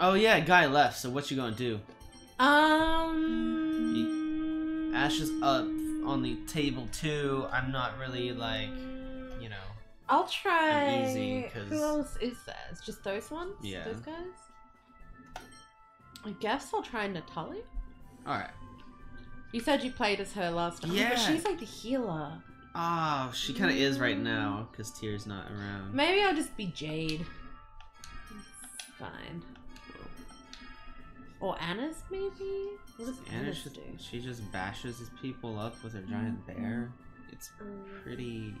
Oh yeah, guy left. So what you gonna do? Um. Asch is up on the table too. I'm not really like, you know. I'll try. easy, 'cause- Who else is there? It's just those ones. Yeah. Those guys. I guess I'll try Natalia. All right. You said you played as her last time. Yeah. But she's like the healer. Oh, she kind of is right now because Tear's not around. Maybe I'll just be Jade. It's fine. Or Anise maybe? What does Anna should, do? she just bashes his people up with her giant bear. It's Um, pretty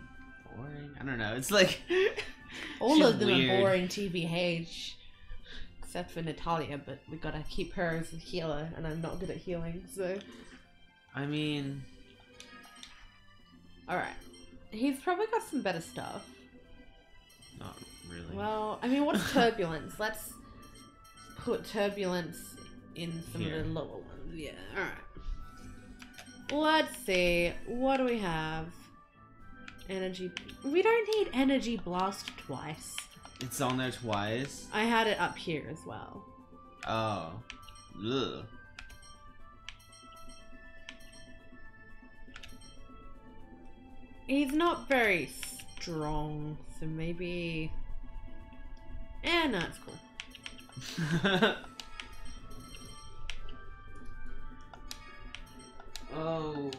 boring. I don't know. It's like All of them weird. are boring TBH. Except for Natalia, but we gotta keep her as a healer, and I'm not good at healing, so. I mean, Alright. He's probably got some better stuff. not really. Well, I mean, what's turbulence? Let's put turbulence in some Here. of the lower ones. Yeah, alright. Let's see. What do we have? Energy. We don't need energy blast twice. it's on there twice. I had it up here as well. Oh. Ugh. He's not very strong, so maybe. Eh, no, it's cool. oh.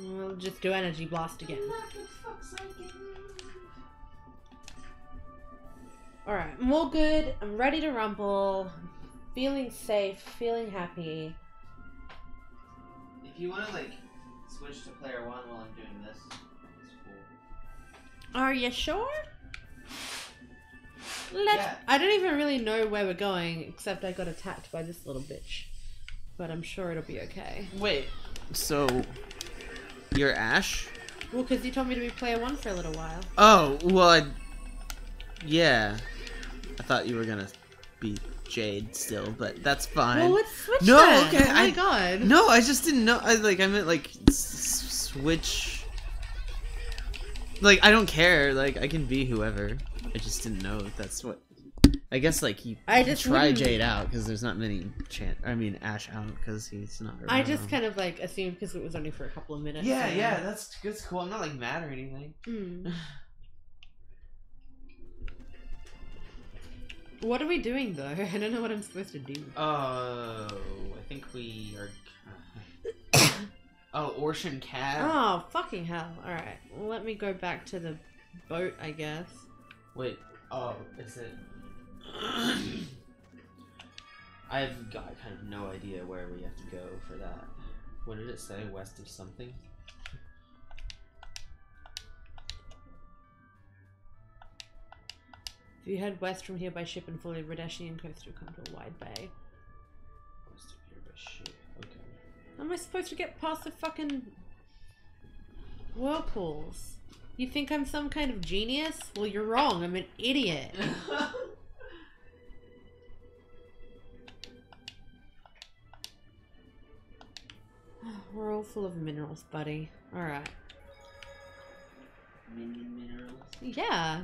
We'll just do energy blast again. Alright, I'm all good. I'm ready to rumble. Feeling safe, feeling happy. If you want to like switch to player one while I'm doing this, it's cool. Are you sure? Let's. Yeah. I don't even really know where we're going, except I got attacked by this little bitch. But I'm sure it'll be okay. Wait. So, you're Asch? Well, because you told me to be player one for a little while. Oh well, I, yeah. I thought you were gonna be Jade still, but that's fine. Well, let's switch. No, then. okay, Oh my I- god. No, I just didn't know. I like I meant like switch. Like I don't care. Like I can be whoever. I just didn't know if that's what. I guess like you I just try wouldn't- Jade out because there's not many chance. I mean Asch out because he's not. Around. I just kind of like assumed because it was only for a couple of minutes. Yeah, so- yeah, that's that's cool. I'm not like mad or anything. Hmm. What are we doing though? I don't know what I'm supposed to do. Oh, I think we are. oh, Orshan Cab. Oh, fucking hell. Alright. Let me go back to the boat, I guess. Wait. Oh, is it? I've got kind of no idea where we have to go for that. What did it say? West of something? If you head west from here by ship and follow Radeshian coast, you'll come to a wide bay. West of here by ship. Okay. How am I supposed to get past the fucking whirlpools? You think I'm some kind of genius? Well, you're wrong. I'm an idiot. We're all full of minerals, buddy. Alright. Minerals. Yeah.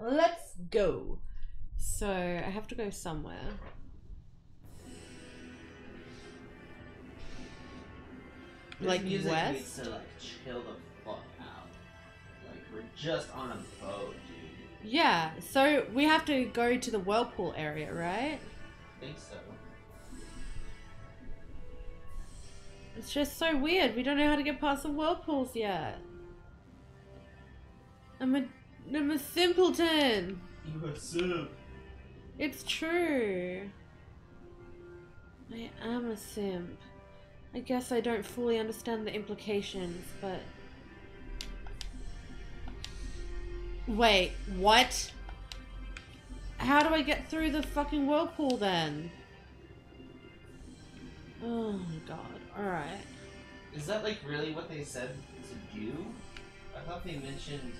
Let's go. So, I have to go somewhere. Like music west? needs to like chill the fuck out. Like we're just on a boat, dude. Yeah, so we have to go to the whirlpool area, right? I think so. It's just so weird. We don't know how to get past the whirlpools yet. I'm a, I'm a simpleton. You are so. It's true. I am a simp. I guess I don't fully understand the implications, but. Wait, what? How do I get through the fucking whirlpool then? Oh my god, alright. Is that like really what they said to do? I thought they mentioned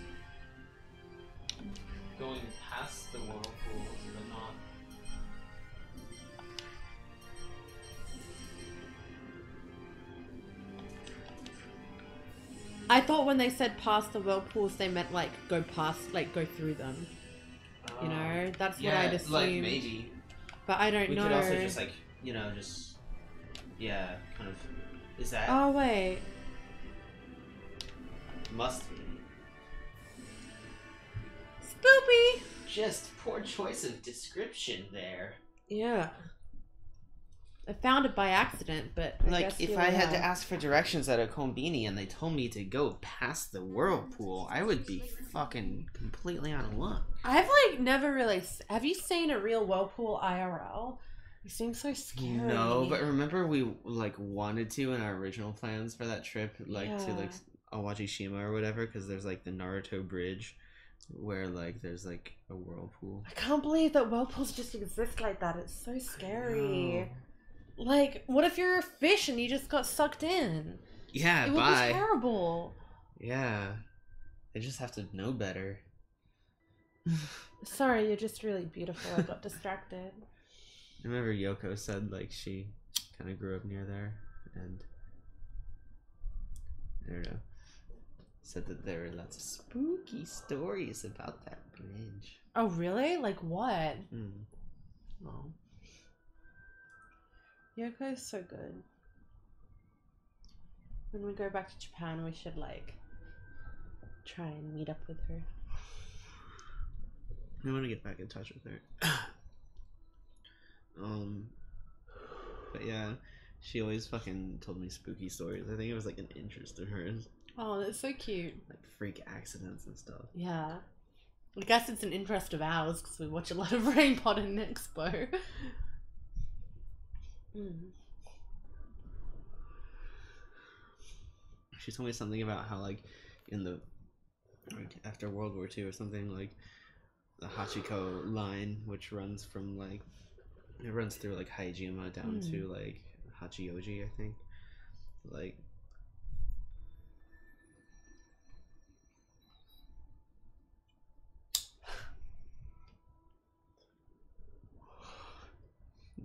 going past the whirlpools, but not I thought when they said past the whirlpools, they meant like go past, like go through them. You uh, know, that's yeah, what I'd assumed. Like maybe, but I don't we know. We could also just like you know just yeah, kind of. Is that? Oh wait. Must be. Just poor choice of description there. Yeah. I found it by accident, but I like if I had to ask for directions at a combini and they told me to go past the whirlpool, I would be fucking completely out of luck. I've like never really. Have you seen a real whirlpool IRL? It seems so scary. No, but remember we like wanted to in our original plans for that trip, like to like Yeah. Awajishima or whatever, because there's like the Naruto bridge, where like there's like a whirlpool. I can't believe that whirlpools just exist like that. It's so scary. Like, what if you're a fish and you just got sucked in? Yeah, it would bye. be terrible. Yeah, they just have to know better. Sorry, you're just really beautiful. I got distracted. I remember Yoko said like she kind of grew up near there, and I don't know. Said that there were lots of spooky stories about that bridge. Oh, really? Like what? Mm. Oh. Yoko's so good. When we go back to Japan, we should like try and meet up with her. I want to get back in touch with her. um, but yeah, she always fucking told me spooky stories. I think it was like an interest of hers, Oh, that's so cute. like freak accidents and stuff. Yeah. I guess it's an interest of ours because we watch a lot of Rain and Expo. mm. She told me something about how like in the like after World War II or something like the Hachiko line, which runs from like it runs through like Haijima down Hmm. to like Hachioji, I think. Like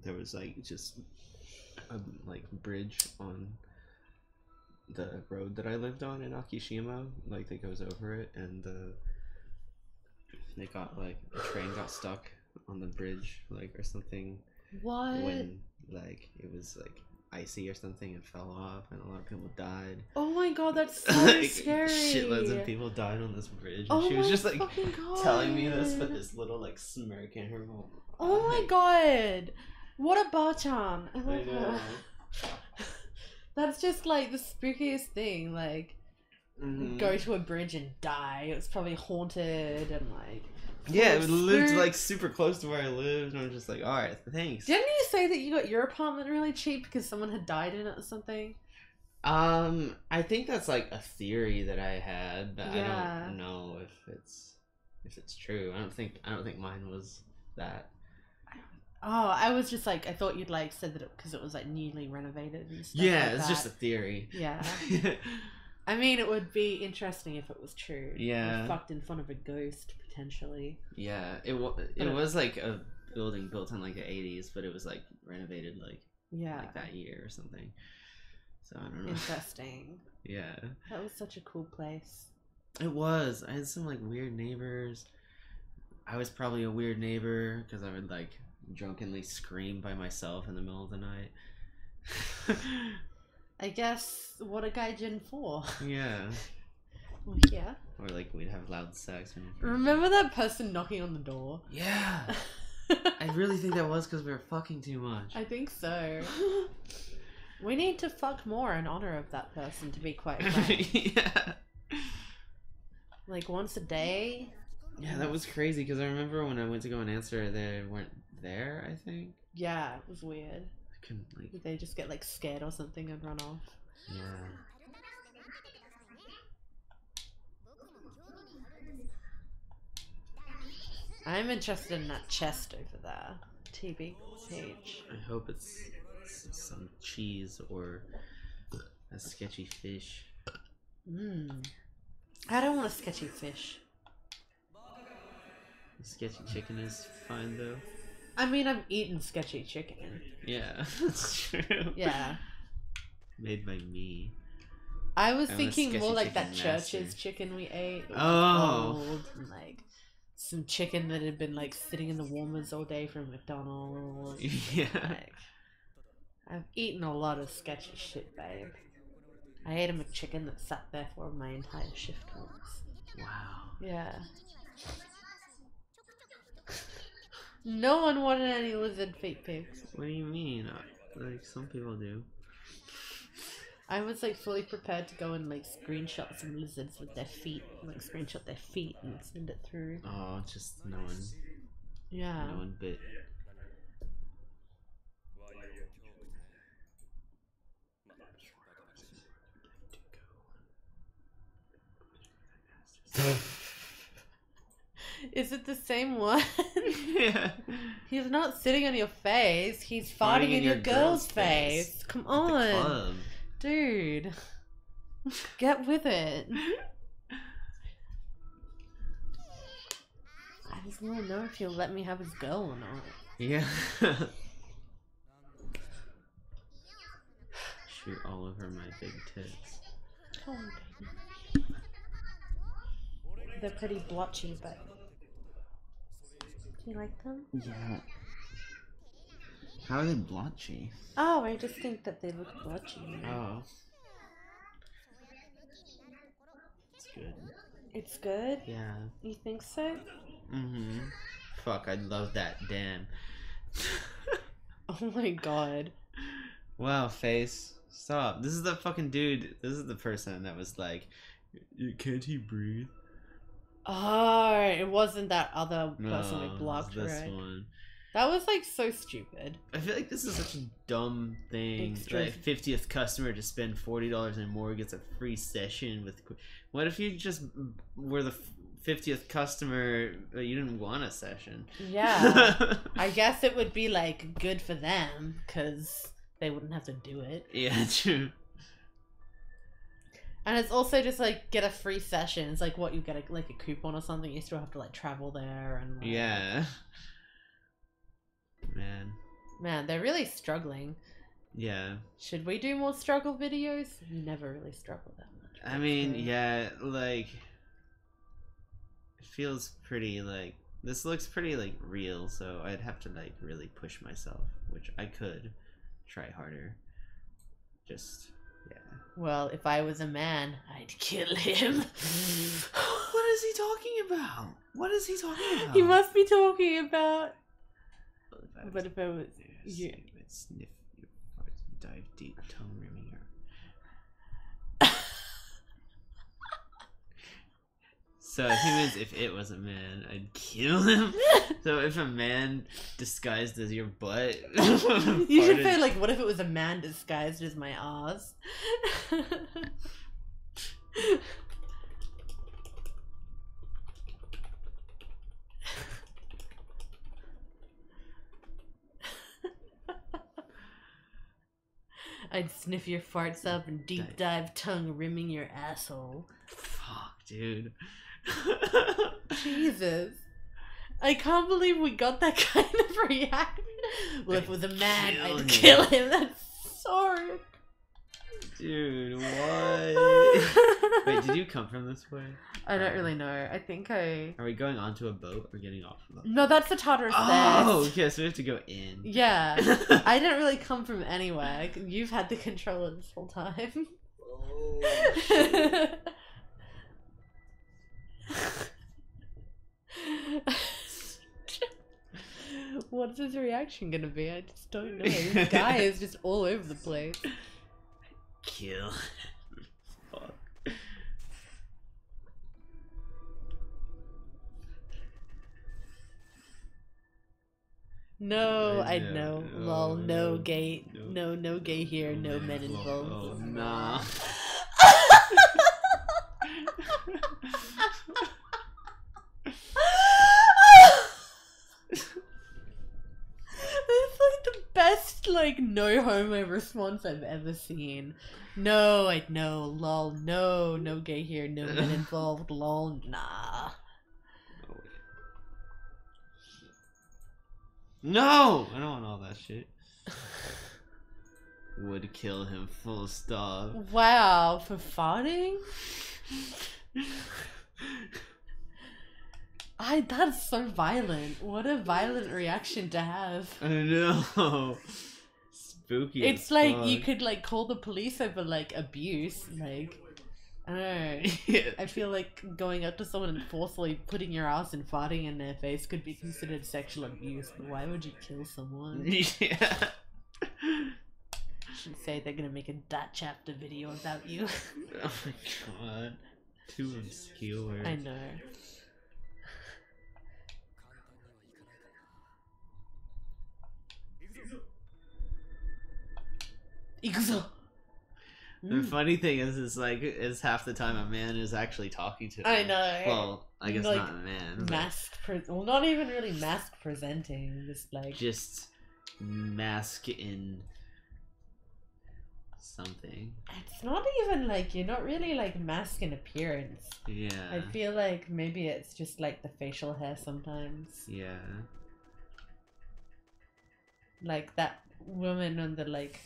there was like just a like bridge on the road that I lived on in Akishima, like that goes over it, and uh, they got like a train got stuck on the bridge, like or something What? when like it was like icy or something and fell off, and a lot of people died. Oh my god, that's so like scary. shitloads of people died on this bridge, and Oh she was just like telling me this with this little like smirk in her mouth. Oh my god. What a bachan. I I love know. her. That's just like the spookiest thing. Like, Mhm. go to a bridge and die. It was probably haunted and like. Yeah, it lived like super close to where I lived, and I'm just like, all right, thanks. Didn't you say that you got your apartment really cheap because someone had died in it or something? Um, I think that's like a theory that I had, but I don't know if it's if it's true. I don't think I don't think mine was that. Oh, I was just like, I thought you'd like said that because it was like newly renovated and stuff. Yeah, like it's that. just a theory. Yeah. I mean, it would be interesting if it was true. Yeah. We're fucked in front of a ghost potentially. yeah, it was it it- was like a building built in like the 80s, but it was like renovated like Yeah. like that year or something. So I don't know. Interesting. yeah. That was such a cool place. It was. I had some like weird neighbors. I was probably a weird neighbor because I would like drunkenly scream by myself in the middle of the night. I guess what a gaijin for. yeah. Well, yeah. Or like we'd have loud sex. When Remember that person knocking on the door? Yeah. I really think that was because we were fucking too much. I think so. We need to fuck more in honor of that person, to be quite frank. yeah. like once a day. Yeah, that was crazy because I remember when I went to go and answer, they weren't there. I think Yeah, it was weird. I couldn't like. They just get like scared or something and run off. Yeah. I'm interested in that chest over there. TBH. I hope it's some cheese or a sketchy fish. Mmm. I don't want a sketchy fish. Sketchy chicken is fine though. I mean, I've eaten sketchy chicken. Yeah, that's true. Yeah. Made by me. I was I'm thinking more like that chicken church's chicken we ate. Oh. old and, like some chicken that had been like sitting in the warmers all day from McDonald's. yeah. Like, I've eaten a lot of sketchy shit, babe. I ate a McChicken that sat there for my entire shift once. Wow. Yeah. No one wanted any lizard feet pics. What do you mean? Uh, Like some people do. I was like fully prepared to go and like screenshot some lizards with their feet, like screenshot their feet and send it through. Oh, just no one. Yeah. No one bit. Is it the same one? yeah. He's not sitting on your face. He's farting, in, your, girl's, face. Come on, dude. Get with it. I just want to know if he'll let me have his girl or not. Yeah. Shoot all over my big tits. Oh on, baby. They're pretty blotchy, but. You like them? Yeah. How are they blotchy? Oh, I just think that they look blotchy. Oh. It's good. It's good? Yeah. You think so? Mm-hmm. Fuck, I love that. Damn. Oh my god. wow, face. Stop. This is the fucking dude. This is the person that was like, "Y- can't he breathe? Oh, it wasn't that other person No, we blocked, this right? one. That was like so stupid. I feel like this is such a dumb thing. Like fiftieth customer to spend forty dollars and more gets a free session with. What if you just were the fiftieth customer but you didn't want a session? Yeah. I guess it would be like good for them because they wouldn't have to do it. yeah, true. And it's also just like get a free session. It's like what you get a, like a coupon or something. You still have to like travel there and like, Yeah. Man. Man, they're really struggling. Yeah. Should we do more struggle videos? We never really struggle that much. I mean, yeah, like it feels pretty like this looks pretty like real, so I'd have to like really push myself, which I could try harder. Just. Well, if I was a man, I'd kill him. what is he talking about? What is he talking about? he must be talking about. Well, if I But was if I was, there, you- sniff, sniff your fart, dive deep, tongue rimming your. So he means if it was a man, I'd kill him. So if a man disguised as your butt, you should say like, what if it was a man disguised as my ass? I'd sniff your farts up and deep dive tongue rimming your asshole. Fuck, dude. Jesus. I can't believe we got that kind of reaction. It was a man, Kill. I'd kill him. That's so. dude, what? Wait, did you come from this way? I don't really know. I think I. Are we going onto a boat or getting off of a No, that's the Tartarus Oh, stairs. okay, so we have to go in. Yeah. I didn't really come from anywhere. You've had the controller this whole time. Oh, What's his reaction gonna be? I just don't know. This guy is just all over the place. Kill. Fuck. No, I know. know. Lol, no No, gay. no. No, no gay here. No men oh, involved. Oh, nah. That's like the best, like, no homo response I've ever seen. No, I know. Lol, no, no gay here. No men involved. Lol, nah. No! I don't want all that shit. would kill him. Full stop. Wow, for farting? I that's so violent. What a violent reaction to have. I know. Spooky. It's like you could like call the police over like abuse. Like I don't know. Yeah. I feel like going up to someone and forcefully putting your ass and farting in their face could be considered sexual abuse, but why would you kill someone? yeah. should say they're gonna make a that chapter video about you. Oh my god. Too obscure. I know. The Mm. funny thing is, is like, is half the time a man is actually talking to. I know. Well, I guess Like, not a man. mask pre- well not even really mask presenting just like Just mask in something. it's not even like you're not really like mask in appearance Yeah. i feel like maybe it's just like the facial hair sometimes Yeah. like that woman on the like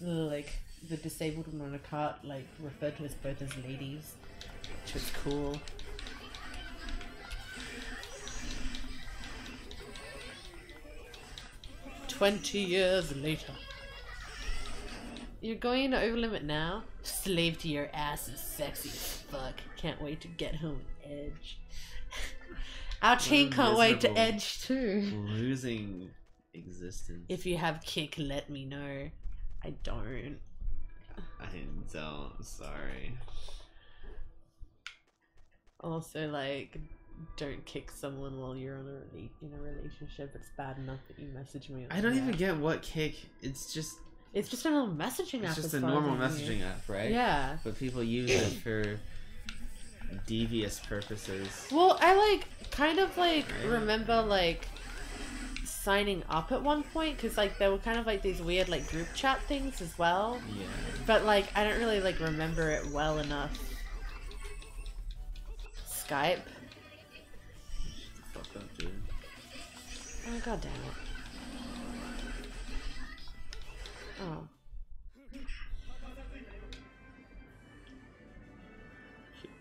like the disabled woman on a cart like referred to us both as ladies which was cool Twenty years later. You're going to overlimit now? Slave to your ass is sexy as fuck. Can't wait to get home and edge. Our chain can't wait to edge too. Losing existence. If you have Kik, let me know. I don't. I don't. Sorry. Also, like, don't kick someone while you're in a in a relationship. It's bad enough that you message me. on I don't even get what Kik. It's just. It's just a normal messaging app. It's just a normal messaging app, right? Yeah. But people use it for devious purposes. Well, I like kind of like Right. remember like signing up at one point because like there were kind of like these weird like group chat things as well. Yeah. But like I don't really like remember it well enough. Skype. Fuck up, dude. Oh god damn it. Oh.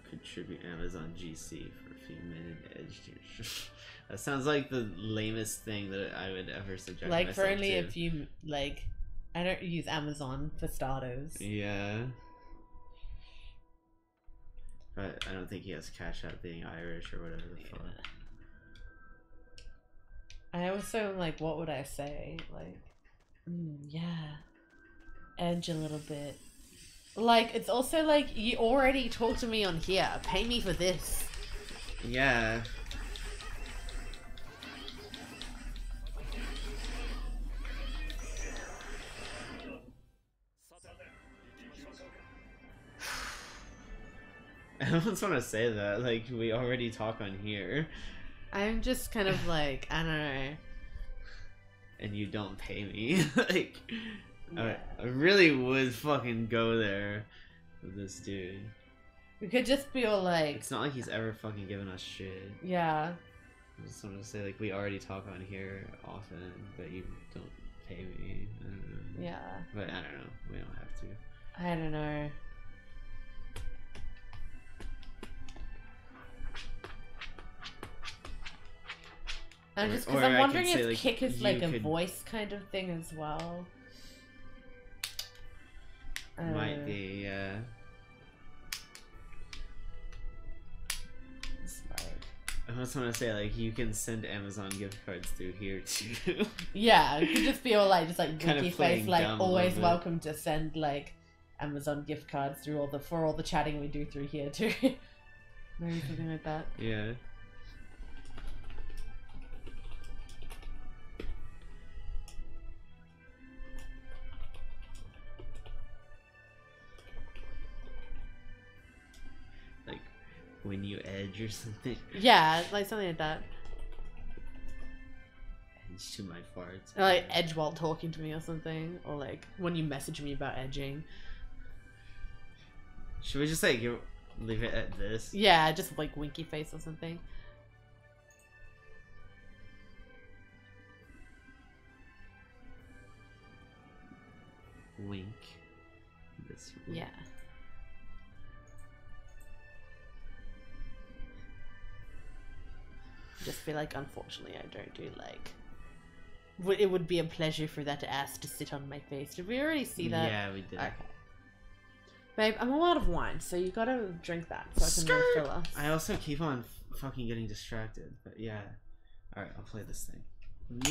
Contribute Amazon GC for a few minute edge That sounds like the lamest thing that I would ever suggest. Like for only to. a few like I don't use Amazon for starters. Yeah. But I don't think he has Cash App being Irish or whatever the fuck. I also am like, what would I say? Like, mm, yeah, edge a little bit. Like, it's also like you already talked to me on here. Pay me for this. Yeah. I almost want to say that. Like, we already talk on here, I'm just kind of like, I don't know. and you don't pay me. like, Yeah. I, I really would fucking go there with this dude. We could just be all like, It's not like he's ever fucking given us shit. yeah, I just want to say, like, we already talk on here often, but you don't pay me. I don't know. yeah. But I don't know. We don't have to. I don't know. I'm Or- just because I'm wondering say, if like, Kik is like a could- voice kind of thing as well. Might Uh, be, yeah. I just want to say, like, you can send Amazon gift cards through here too. Yeah, it could just be all like just like Kind winky face, like always welcome to send like Amazon gift cards through all the for all the chatting we do through here too. Maybe something like that. yeah. When you edge or something. Yeah, like something like that. Edge to my farts. Or, like edge while talking to me or something, or like when you message me about edging. Should we just, like, give, leave it at this? Yeah, just like winky face or something. Wink. This one. Yeah. Just be like, unfortunately, I don't do like. It would be a pleasure for that ass to sit on my face. Did we already see that? Yeah, we did. Okay. Babe, I'm all out of wine, so you gotta drink that so I can Skirt! refill us. I also keep on f- fucking getting distracted, but yeah. Alright, I'll play this thing.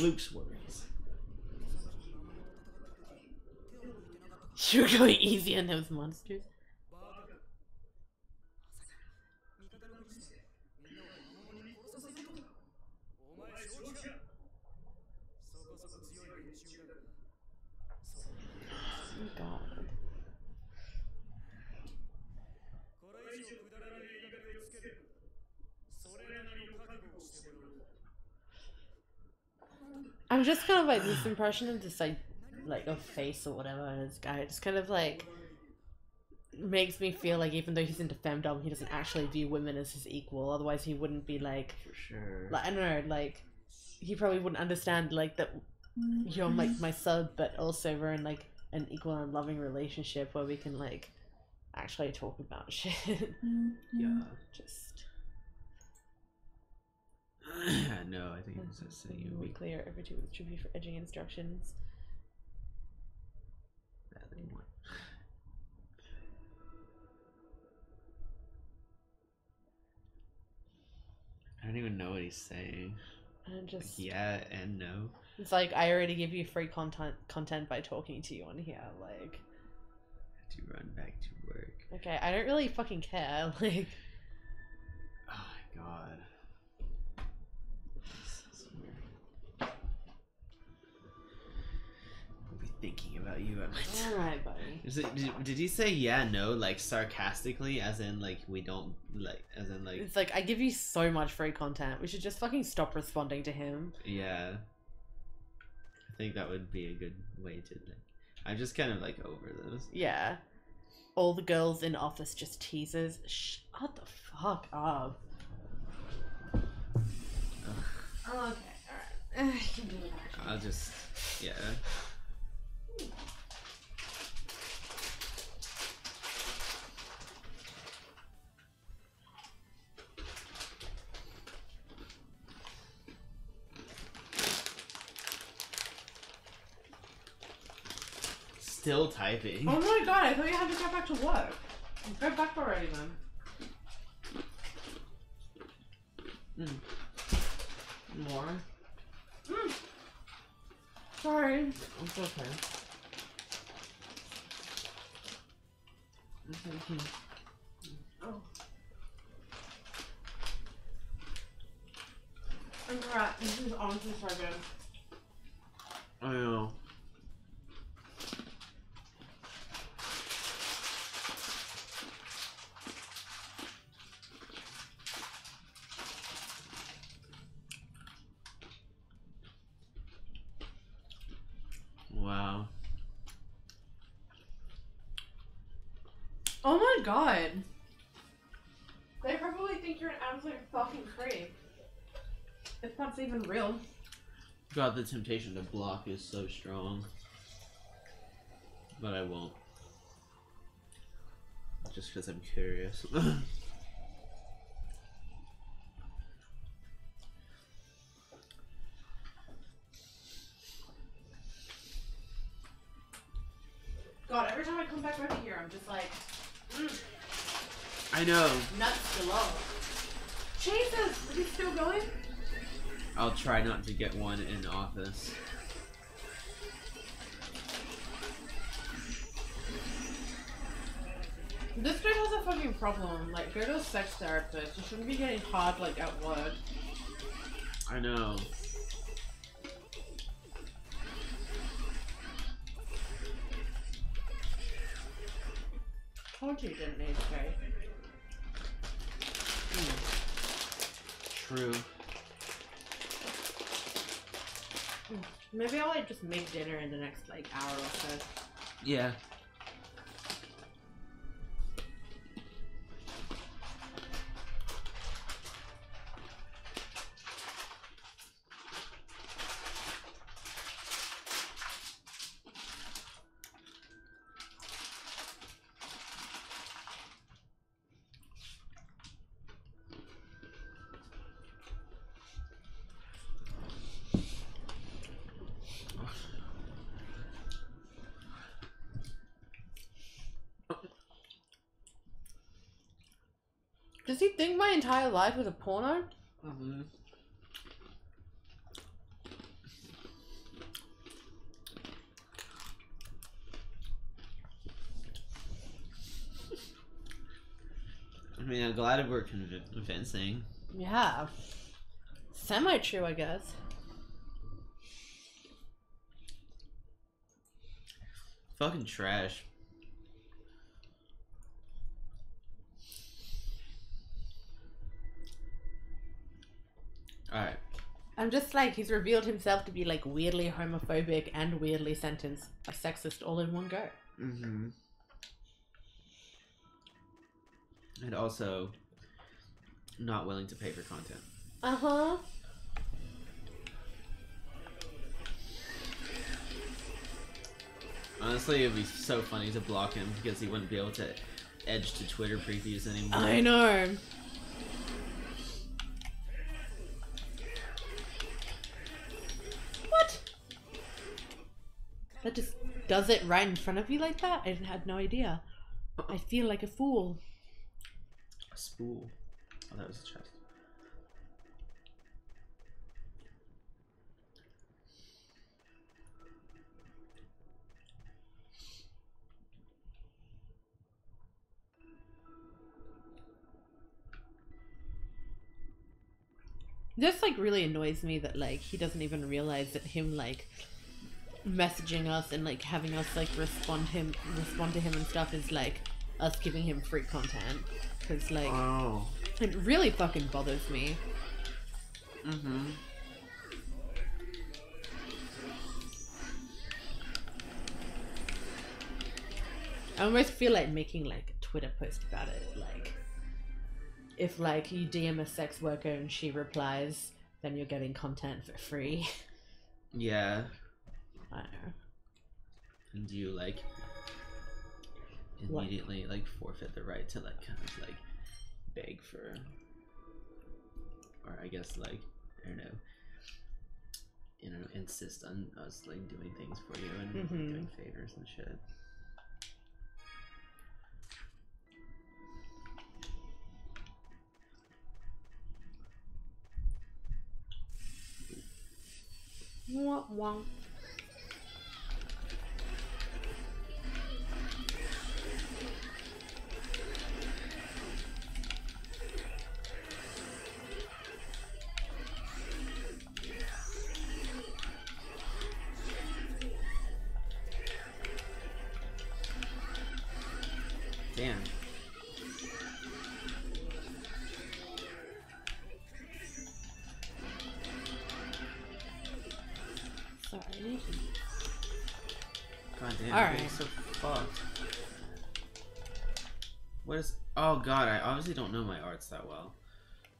Luke's worries. You're going easy on those monsters. I'm just kind of like this impression of this like like a face or whatever and this guy just kind of like makes me feel like even though he's into femdom he doesn't actually view women as his equal otherwise he wouldn't be like For sure. like I don't know like he probably wouldn't understand like that you're like my sub but also we're in like an equal and loving relationship where we can like actually talk about shit mm-hmm. yeah. just think it's just saying you weekly or every two weeks be for edging instructions badly want. I don't even know what he's saying. and Like, just yeah and no. It's like I already give you free content content by talking to you on here. Like, have To run back to work. okay, I don't really fucking care. Like, Oh my god. About you at my all right, buddy. Is it, did, did you say yeah no like sarcastically as in like we don't like as in like It's like I give you so much free content. We should just fucking stop responding to him. yeah I think that would be a good way to like I'm just kind of like over this Yeah. All the girls in office just teasers. Shut the fuck up. Ugh, Oh, okay, alright. You can do that. I'll just yeah still typing Oh my god, I thought you had to get back to work. Go back already, then. Mm. more mm. Sorry. it's okay okay. Oh. I'm right. This is honestly so good. I know. Wow. Oh my god. They probably think you're an absolute fucking creep. If that's even real. God, the temptation to block is so strong. But I won't. Just because I'm curious. God, every time I come back over here, I'm just like, mm, I know. nuts galore. Jesus, is he still going? I'll try not to get one in the office. This dude has a fucking problem. Like, go to a sex therapist. You shouldn't be getting hard, like, at work. I know. Told you you didn't need to. pay. True. Maybe I'll, like, just make dinner in the next, like, hour or so. Yeah. Does he think my entire life was a porno? Mm-hmm. I mean, I'm glad we're conv- convincing. Yeah. Semi true, I guess. Fucking trash. Alright. I'm just like, he's revealed himself to be like weirdly homophobic and weirdly sentenced a sexist all in one go. Mm-hmm. And also not willing to pay for content. Uh huh. Honestly, it would be so funny to block him because he wouldn't be able to edge to Twitter previews anymore. I know. That just does it right in front of you like that? I had no idea. I feel like a fool. A spool. Oh, that was a chest. This like really annoys me that like he doesn't even realize that him like messaging us and like having us like respond him respond to him and stuff is like us giving him free content because like Oh. it really fucking bothers me. Mm-hmm. I almost feel like making like a Twitter post about it. Like, if like you DM a sex worker and she replies, then you're getting content for free. Yeah. Know. And you like immediately like forfeit the right to like kind of like beg for or I guess like I don't know you know insist on us like doing things for you and Mhm. doing favors and shit. Wah, wah. Know my arts that well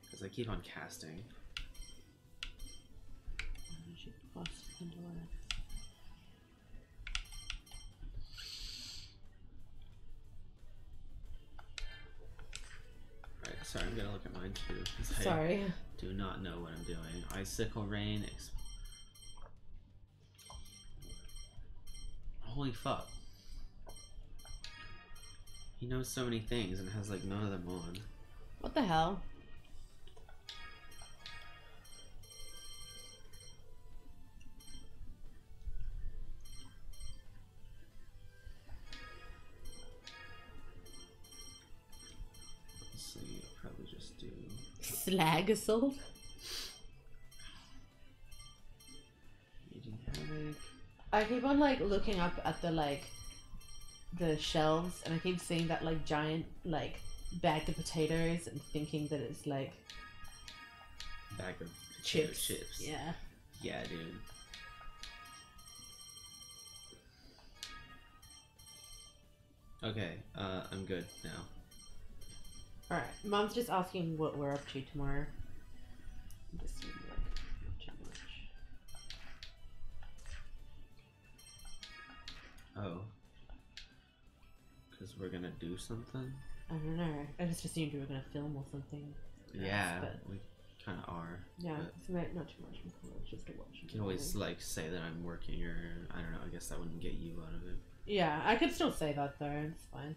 because I keep on casting. I should cross underwear. Right, sorry, I'm gonna look at mine too. 'cause I Sorry. do not know what I'm doing. Icicle rain. Holy fuck. He knows so many things and has like none of them on. What the hell? Let's see, I'll probably just do. Slag assault? I keep on like looking up at the like the shelves and I keep seeing that like giant like bag of potatoes and thinking that it's like Bag of chips. chips. Yeah. Yeah, dude. Okay, uh, I'm good now. Alright. Mom's just asking what we're up to tomorrow. I'm just seeing, like, not too much. Oh. Because we're gonna do something? I don't know. I just assumed we were gonna film or something. Yeah, but- we kind of are. Yeah, it's not, not too much. Just a watch. You can always, like, say that I'm working, or I don't know, I guess that wouldn't get you out of it. Yeah, I could still say that though. It's fine.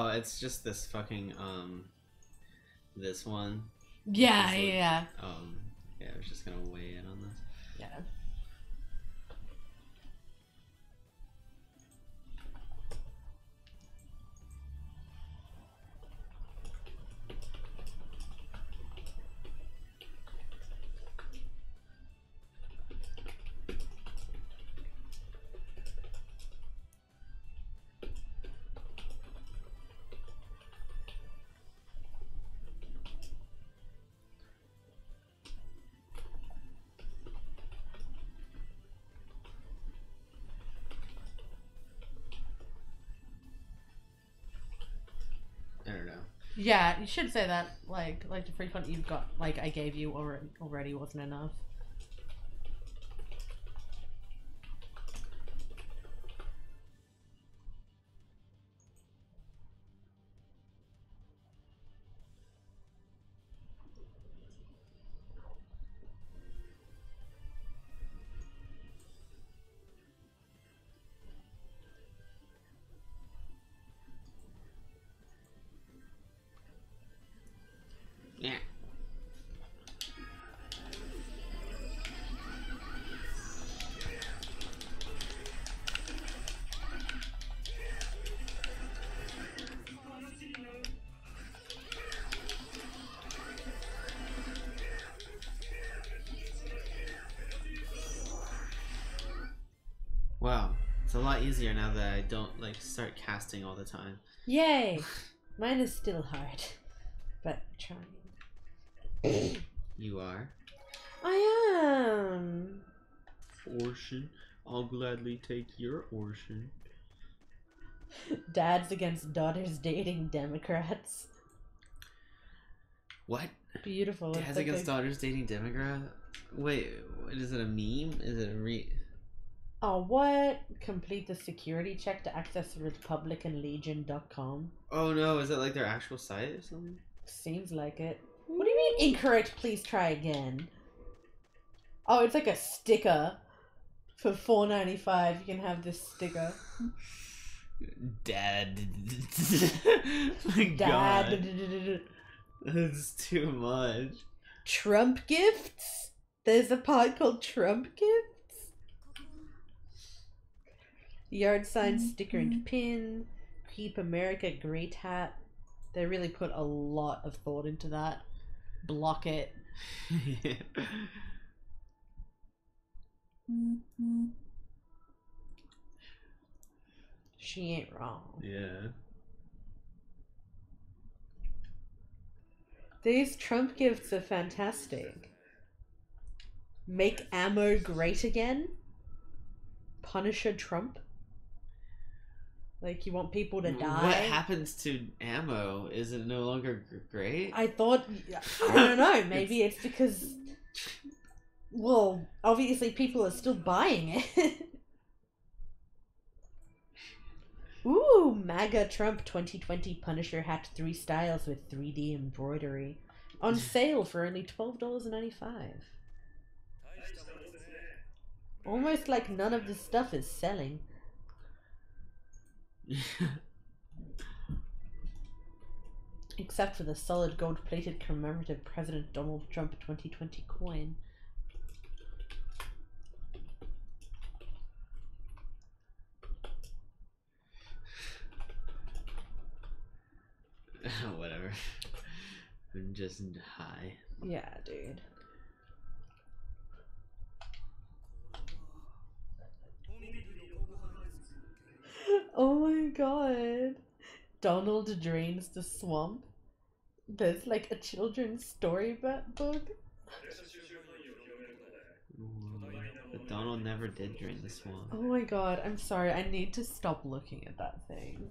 Oh, it's just this fucking um, this one. Yeah, like- yeah, Um, yeah, I was just gonna weigh in on this. yeah. Yeah, you should say that. Like, like the frequent you've got, like I gave you already, already wasn't enough. Lot easier now that I don't like start casting all the time. Yay! Mine is still hard, but trying. You are. I am. Orson. I'll gladly take your Orson. Dads against daughters dating Democrats. What? Beautiful. Dads like against a- daughters dating Democrat? Wait, what, is it a meme? Is it a re? Oh, what? Complete the security check to access RepublicanLegion.com. Oh no, is it like their actual site or something? Seems like it. What do you mean incorrect? Please try again. Oh, it's like a sticker. For four ninety five, you can have this sticker. Dad. My Dad. God, that's too much. Trump gifts. There's a pod called Trump gifts. Yard sign, mm-hmm. sticker, and mm-hmm. pin. Keep America great hat. They really put a lot of thought into that. Block it. Mm-hmm. She ain't wrong. yeah. These Trump gifts are fantastic. Make ammo great again. Punisher Trump. Like you want people to die. What happens to ammo? Is it no longer great? I thought I don't know. Maybe it's because well, obviously people are still buying it. Ooh, MAGA Trump 2020 Punisher hat three styles with 3D embroidery. On sale for only $12.95. Almost like none of this stuff is selling. Except for the solid gold plated commemorative President Donald Trump 2020 coin. Whatever. I'm just high. Yeah, dude. Oh my god. Donald drains the swamp. There's like a children's story book. But Donald never did drain the swamp. Oh my god, I'm sorry. I need to stop looking at that thing.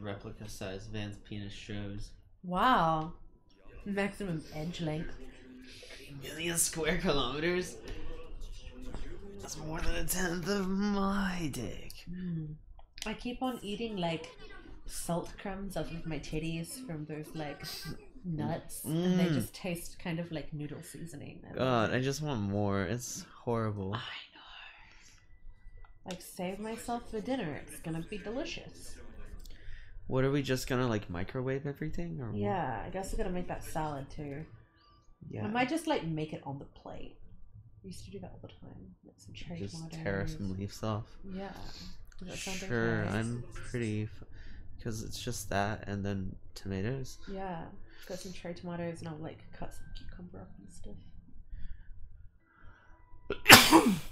Replica size Van's penis shows. Wow. Maximum edge length. A million square kilometers? That's more than a tenth of my dick. Mm. I keep on eating like salt crumbs off of my titties from those like nuts, and they Mm. just taste kind of like noodle seasoning. God. I just want more. It's horrible. I know. Like save myself for dinner. It's gonna be delicious. What are we just gonna like microwave everything or what? Yeah, I guess we're gonna make that salad too. Yeah. I might just like make it on the plate. I used to do that all the time. Like some cherry just tomatoes. tear some leaves off. Yeah. That Sure, okay? I'm pretty because it's just that and then tomatoes. Yeah. Got some cherry tomatoes and I'll like cut some cucumber up and stuff.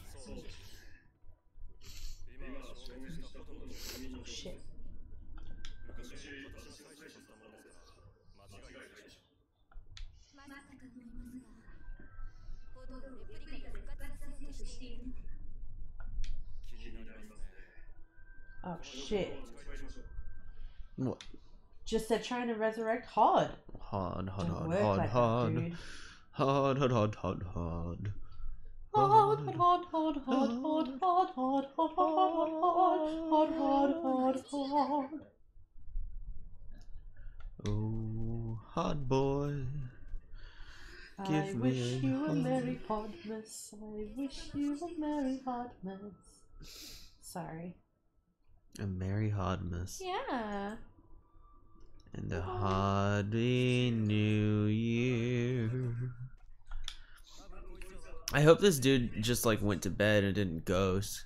Oh shit. What? Just they're trying to resurrect Hod. Hard, hard, Don't hard, work hard, like that, hard, dude. hard, hard, hard, hard, hard. Hard, hard, hard, hard, hard, hard, hard, hard, hard, hard, hard, hard, hard, hard, hard. Oh, hard boy. I Give me wish you a merry Podmas. I wish you a merry Podmas. Sorry. A merry Hodmas. Yeah. And a happy new year. I hope this dude just like went to bed and didn't ghost.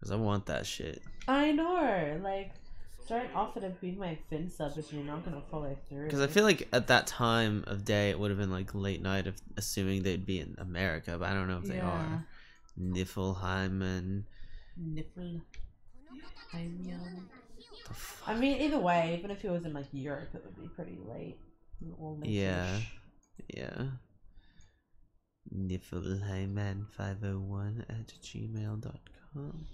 Cause I want that shit. I know. Like, don't offer to be my fin sub if you're not gonna follow through. Because I feel like at that time of day it would have been like late night of assuming they'd be in America, but I don't know if they are. Niflheim Nipple. I'm young. the f- I mean, either way, even if it was in like Europe, it would be pretty late. Yeah. yeah. Niflheiman501 at gmail.com.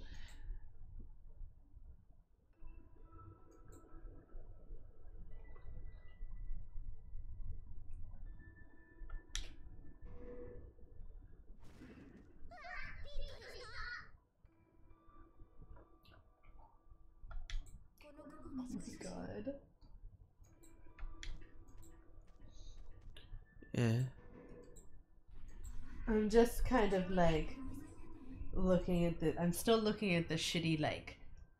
Oh my god. Yeah. I'm just kind of like looking at the. I'm still looking at the shitty like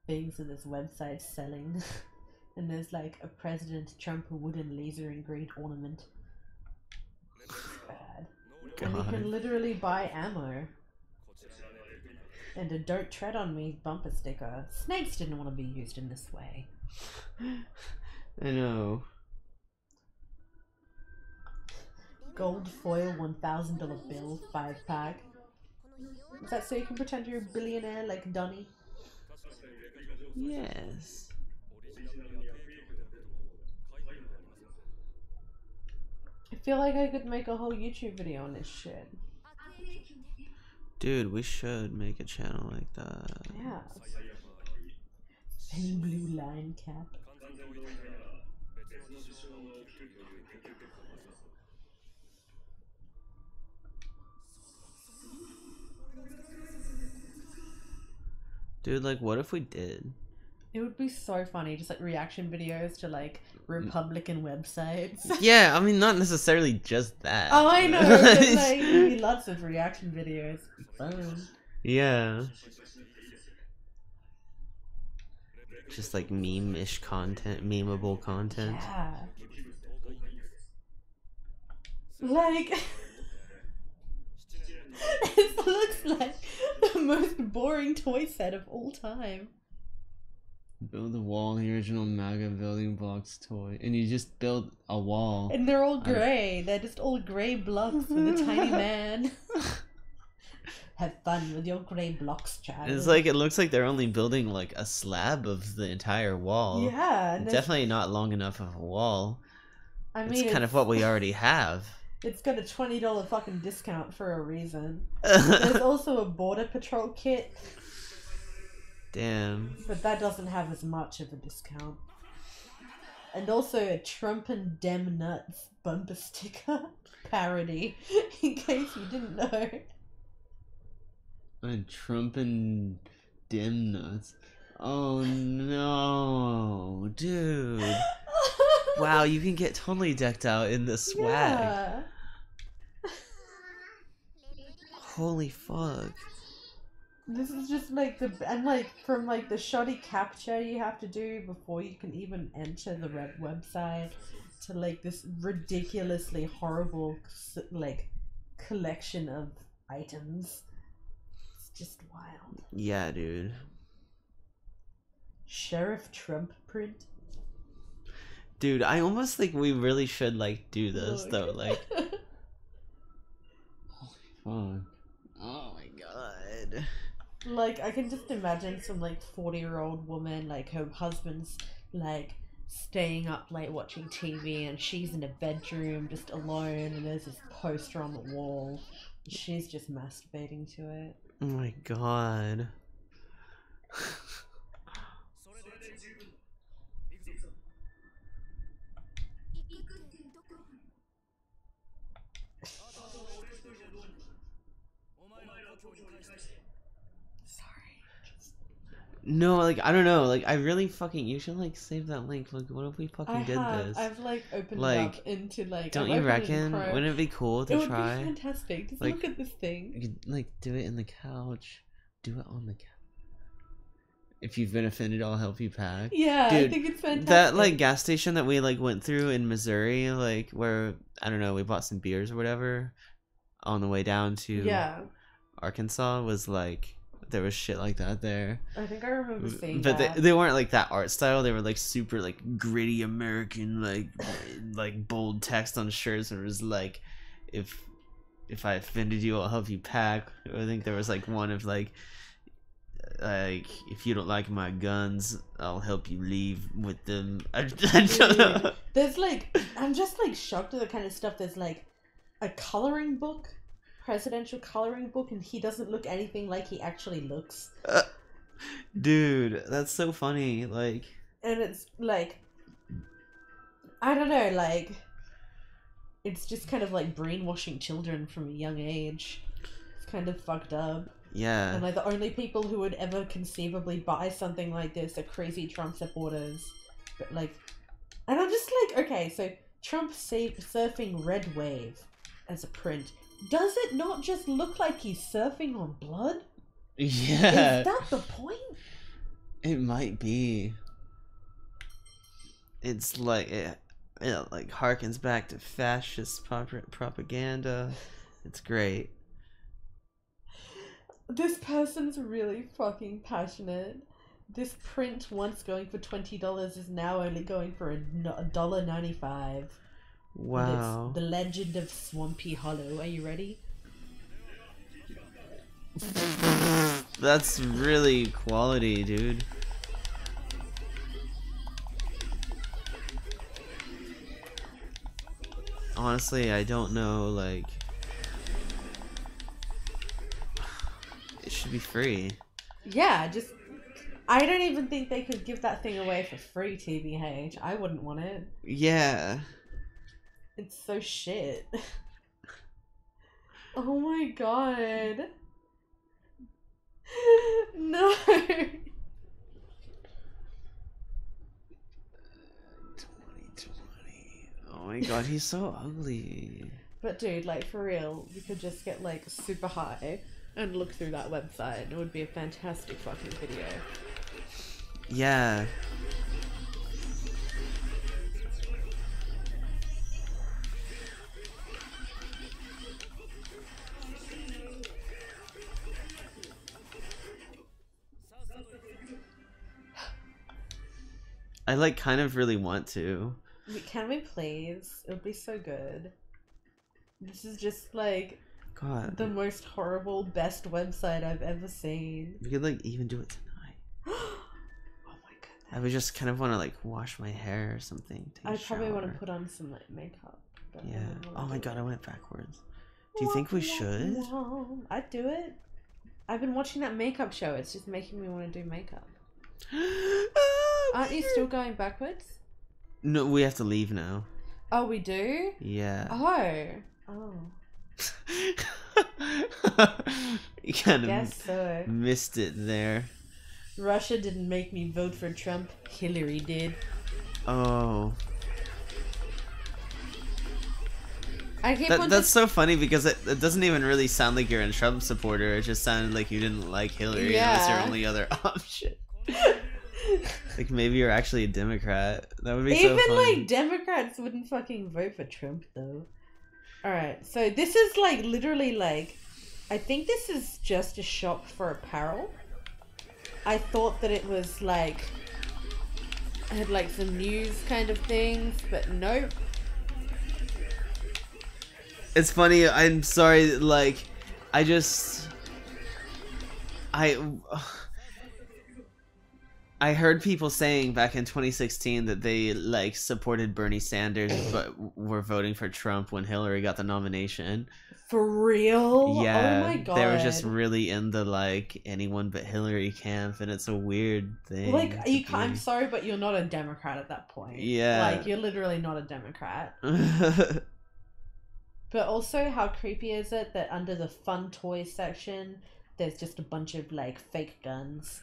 things that this website's selling, and there's like a President Trump wooden laser engraved ornament. It's bad. And you can literally buy ammo. And a "Don't tread on me" bumper sticker. Snakes didn't want to be used in this way. I know. Gold foil one thousand dollar bill five pack. Is that so you can pretend you're a billionaire like Donnie? Yes. I feel like I could make a whole YouTube video on this shit. Dude, we should make a channel like that. Yeah. Thin blue line cap. Dude, like, what if we did? It would be so funny, just like reaction videos to like mm. Republican websites. Yeah, I mean, not necessarily just that. oh, I know. like, lots of reaction videos. Fun. yeah. Just like meme ish content, memeable content. Yeah. Like, this looks like the most boring toy set of all time. Build a wall, the original MAGA building blocks toy. And you just build a wall. And they're all I- gray. They're just all gray blocks with a tiny man. Have fun with your gray blocks, child. It's like, it looks like they're only building like a slab of the entire wall. yeah, Definitely not long enough of a wall. I mean, It's kind of what we already have. It's got a twenty dollar fucking discount for a reason. There's also a border patrol kit. Damn. But that doesn't have as much of a discount. And also a Trump and Dem Nuts bumper sticker parody, in case you didn't know. And Trump and dim nuts. Oh no, dude. Wow, you can get totally decked out in this swag. Yeah. Holy fuck. This is just like the and like from like the shoddy capture you have to do before you can even enter the red website to like this ridiculously horrible like collection of items. Just wild. Yeah, dude. Sheriff Trump print. Dude, I almost think we really should like do this Look. though. Like, fuck. Oh my god. like I can just imagine some like forty year old woman, like her husband's like staying up late watching TV and she's in a bedroom just alone and there's this poster on the wall. She's just masturbating to it. Oh my god. No, like I don't know. Like I really fucking you should like save that link. Like what if we fucking I did have. this? I've like opened it Like, up into like. Don't I've you it reckon? Wouldn't it be cool to It would try? be fantastic. Just Like, look at this thing. You could like do it in the couch. Do it on the couch. If you've been offended, I'll help you pack. Yeah, I think it's fantastic. That like gas station that we like went through in Missouri, like where I don't know, we bought some beers or whatever on the way down to Yeah, Arkansas was like there was shit like that there. I think I remember seeing But that. they, they weren't like that art style. They were like super like gritty American like like bold text on shirts and it was like if if I offended you I'll help you pack. I think there was like one of like like if you don't like my guns I'll help you leave with them. I, I don't know. There's like, I'm just like shocked at the kind of stuff. There's like a coloring book, presidential coloring book, and he doesn't look anything like he actually looks. Uh, dude, that's so funny. Like And it's like, I don't know, like, it's just kind of like brainwashing children from a young age. It's kind of fucked up. yeah. And like the only people who would ever conceivably buy something like this are crazy Trump supporters. But like, and I'm just like, okay, so Trump surfing Red Wave as a print. Does it not just look like he's surfing on blood? yeah. Is that the point? It might be. It's like it, it like harkens back to fascist prop- propaganda. It's great. This person's really fucking passionate. This print once going for twenty dollars is now only going for a dollar ninety five. Wow. The Legend of Swampy Hollow. Are you ready? That's really quality, dude. Honestly, I don't know, like. It should be free. Yeah, just I don't even think they could give that thing away for free, TBH. I wouldn't want it. Yeah. It's so shit. oh my god. no. 2020. Oh my god, he's so ugly. But dude, like for real, we could just get like super high and look through that website. and It would be a fantastic fucking video. Yeah. I like kind of really want to. Can we please? It would be so good. This is just like God. the most horrible, best website I've ever seen. We could like even do it tonight. oh my I would just kind of want to like wash my hair or something. I probably want to put on some like makeup. Yeah. Oh my god, do. I went backwards. Do you think we should? I'd do it. I've been watching that makeup show. It's just making me want to do makeup. Ah! Aren't you still going backwards? No, we have to leave now. Oh, we do. Yeah. Oh. Oh. you kind of Guess so. missed it there. Russia didn't make me vote for Trump. Hillary did. Oh, I keep that, that's so funny because it, it doesn't even really sound like you're a Trump supporter. It just sounded like you didn't like Hillary. Yeah. That was your only other option. Like maybe you're actually a Democrat. That would be Even so funny. like Democrats wouldn't fucking vote for Trump though. Alright, so this is like literally like I think this is just a shop for apparel. I thought that it was like I had like some news kind of things, but nope. It's funny. I'm sorry. Like, I just, I, I heard people saying back in 2016 that they like supported Bernie Sanders, but were voting for Trump when Hillary got the nomination. For real? yeah, oh my god. they were just really in the like anyone but Hillary camp, and it's a weird thing. like you I'm sorry, but you're not a Democrat at that point. Yeah. Like you're literally not a Democrat. But also, how creepy is it that under the fun toy section, there's just a bunch of like fake guns,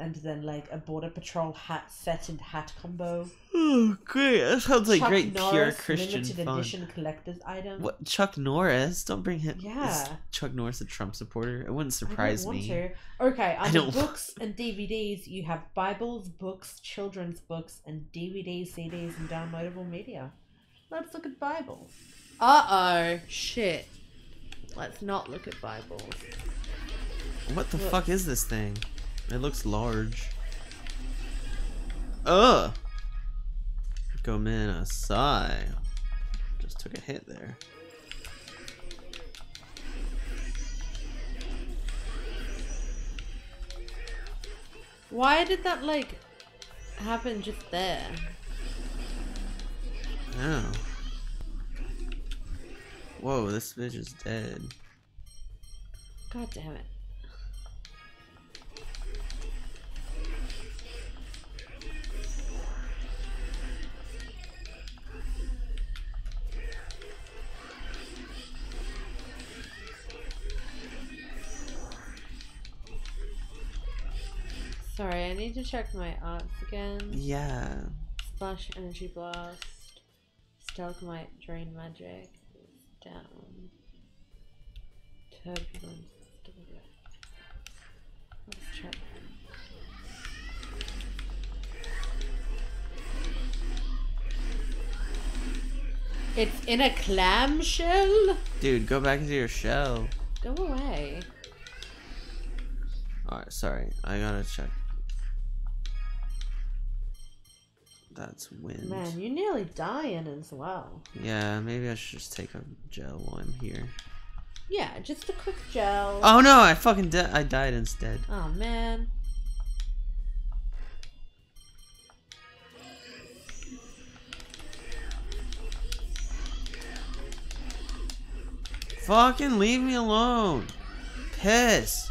and then like a border patrol hat set and hat combo. oh, great! That sounds like Chuck great pure Norris Christian limited fun. edition collector's item. What Chuck Norris? Don't bring him. Yeah. Is Chuck Norris a Trump supporter? It wouldn't surprise want me. to. Okay, under don't- books and DVDs, you have Bibles, books, children's books, and DVDs, CDs, and downloadable media. Let's look at Bibles. Uh oh, shit. Let's not look at Bibles. What the Look. fuck is this thing? It looks large. Ugh. Go man sigh. Just took a hit there. Why did that like happen just there? Oh. Whoa, this bitch is dead. God damn it. I need to check my arts again. Yeah. Splash Energy Blast. Stalagmite Drain Magic. Down. Turbulence. Let's check. It's in a clamshell? Dude, go back into your shell. Go away. Alright, sorry. I gotta check. That's wind. Man, you're nearly dying as well. Yeah, maybe I should just take a gel while I'm here. Yeah, just a quick gel. Oh no, I fucking I died instead. Oh man. Fucking leave me alone. Piss.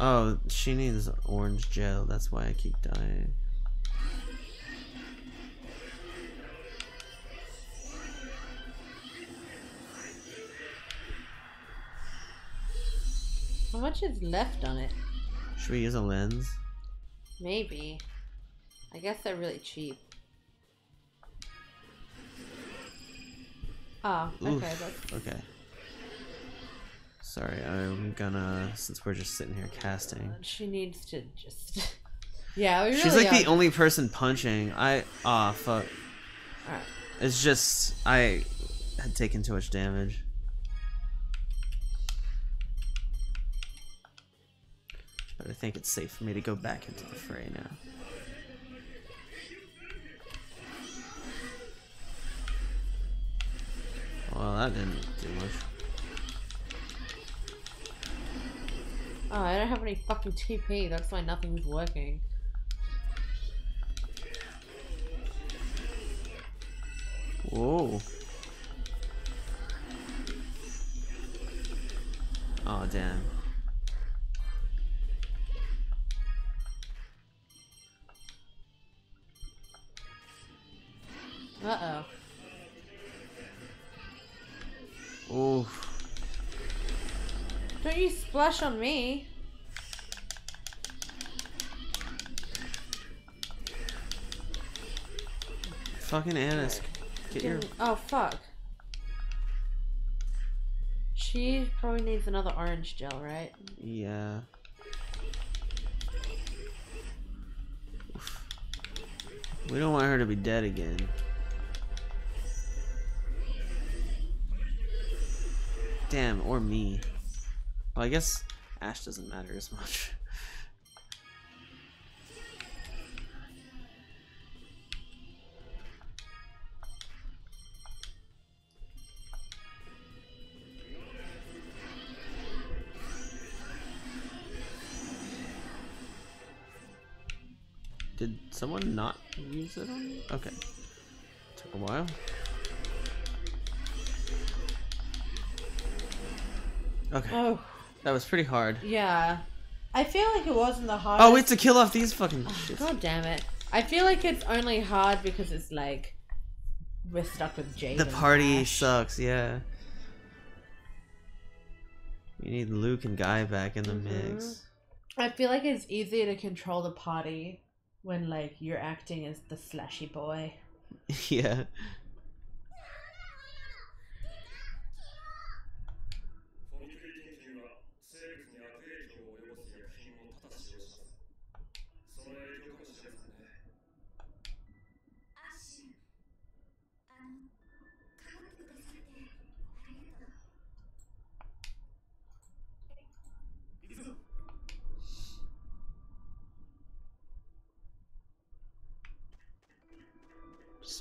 Oh, she needs orange gel. That's why I keep dying. How much is left on it? Should we use a lens? Maybe. I guess they're really cheap. Oh, okay, Oof, that's Okay. Sorry, I'm gonna since we're just sitting here casting. she needs to just Yeah, we really She's like are. the only person punching. I ah fuck. Alright. It's just I had taken too much damage. But I think it's safe for me to go back into the fray now. Well, that didn't do much. Oh, I don't have any fucking TP, that's why nothing's working. Whoa. Oh damn. Splash on me. Fucking Anise. Get your Oh fuck. She probably needs another orange gel, right? Yeah. Oof. We don't want her to be dead again. Damn, or me. Well, I guess Asch doesn't matter as much. Did someone not use it on me? Okay. Took a while. Okay. Oh, That was pretty hard. yeah. I feel like it wasn't the hardest. Oh, wait to kill off these fucking Oh. God damn it. I feel like it's only hard because it's like we're stuck with Jade. The party Asch. sucks, yeah. We need Luke and Guy back in the Mhm. mix. I feel like it's easier to control the party when like you're acting as the slashy boy. yeah.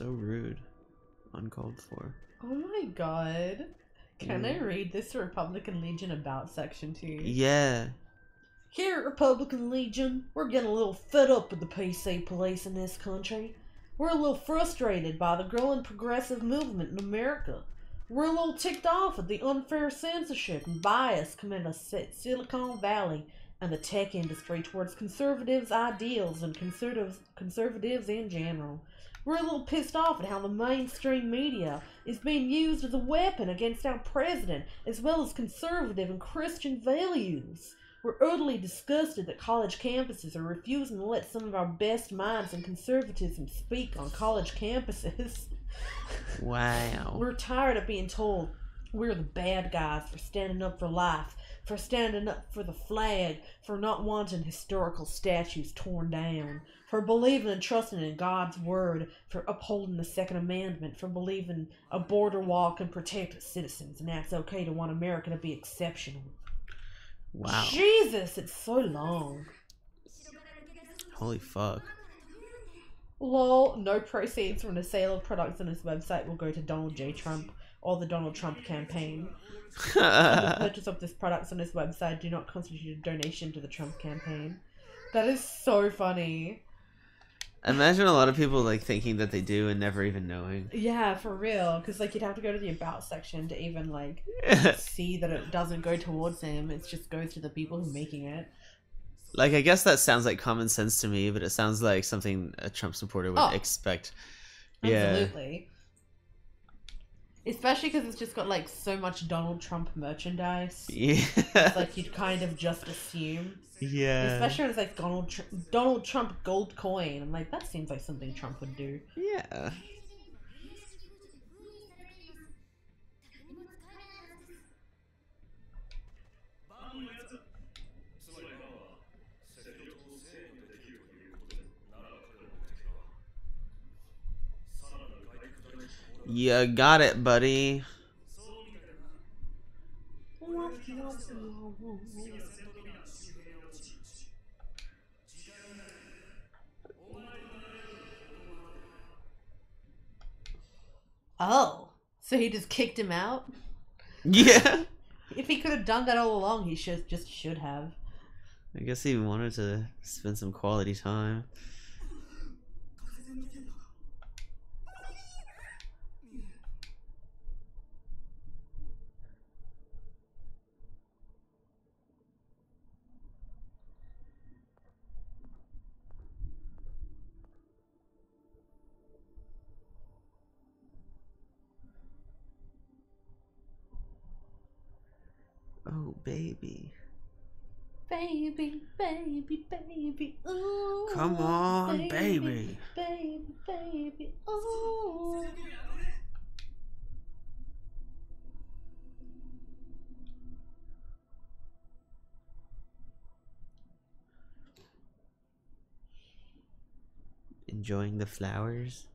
So rude. Uncalled for. Oh my god. Can I Mm. read this Republican Legion about section two? Yeah. Here at Republican Legion, we're getting a little fed up with the PC police in this country. We're a little frustrated by the growing progressive movement in America. We're a little ticked off at the unfair censorship and bias committed at Si- Silicon Valley and the tech industry towards conservatives' ideals and conservatives, conservatives in general. We're a little pissed off at how the mainstream media is being used as a weapon against our president, as well as conservative and Christian values. We're utterly disgusted that college campuses are refusing to let some of our best minds and conservatism speak on college campuses. Wow. We're tired of being told we're the bad guys for standing up for life, for standing up for the flag, for not wanting historical statues torn down, for believing and trusting in God's word, for upholding the Second Amendment, for believing a border wall can protect citizens, and that's okay to want America to be exceptional. Wow. Jesus, it's so long. Holy fuck. Lol, no proceeds from the sale of products on his website will go to Donald J. Trump or the Donald Trump campaign. the purchase of this products on his website do not constitute a donation to the Trump campaign. That is so funny. Imagine a lot of people like thinking that they do and never even knowing. Yeah, for real. Because like you'd have to go to the about section to even like see that it doesn't go towards him. It just goes to the people who are making it. like I guess that sounds like common sense to me, but it sounds like something a Trump supporter would Oh. expect. Yeah. Especially because it's just got like so much Donald Trump merchandise. Yeah. It's like you'd kind of just assume. yeah. Especially when it's like Donald Tr- Donald Trump gold coin. I'm like, that seems like something Trump would do. Yeah. You got it, buddy. Oh, so he just kicked him out? Yeah. if he could have done that all along, he should just should have. I guess he wanted to spend some quality time. Oh, baby. Baby, baby, baby, ooh. Come on, baby. Baby, baby, ooh. Enjoying the flowers.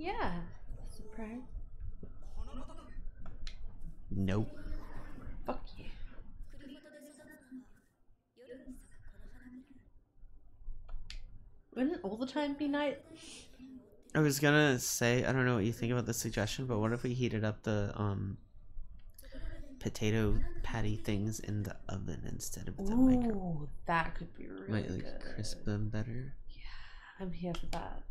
Yeah. Surprise. Nope. Fuck you. Wouldn't all the time be night? I was gonna say, I don't know what you think about the suggestion, but what if we heated up the um potato patty things in the oven instead of the Ooh, microwave? that could be really Might like good. crisp them better. Yeah, I'm here for that.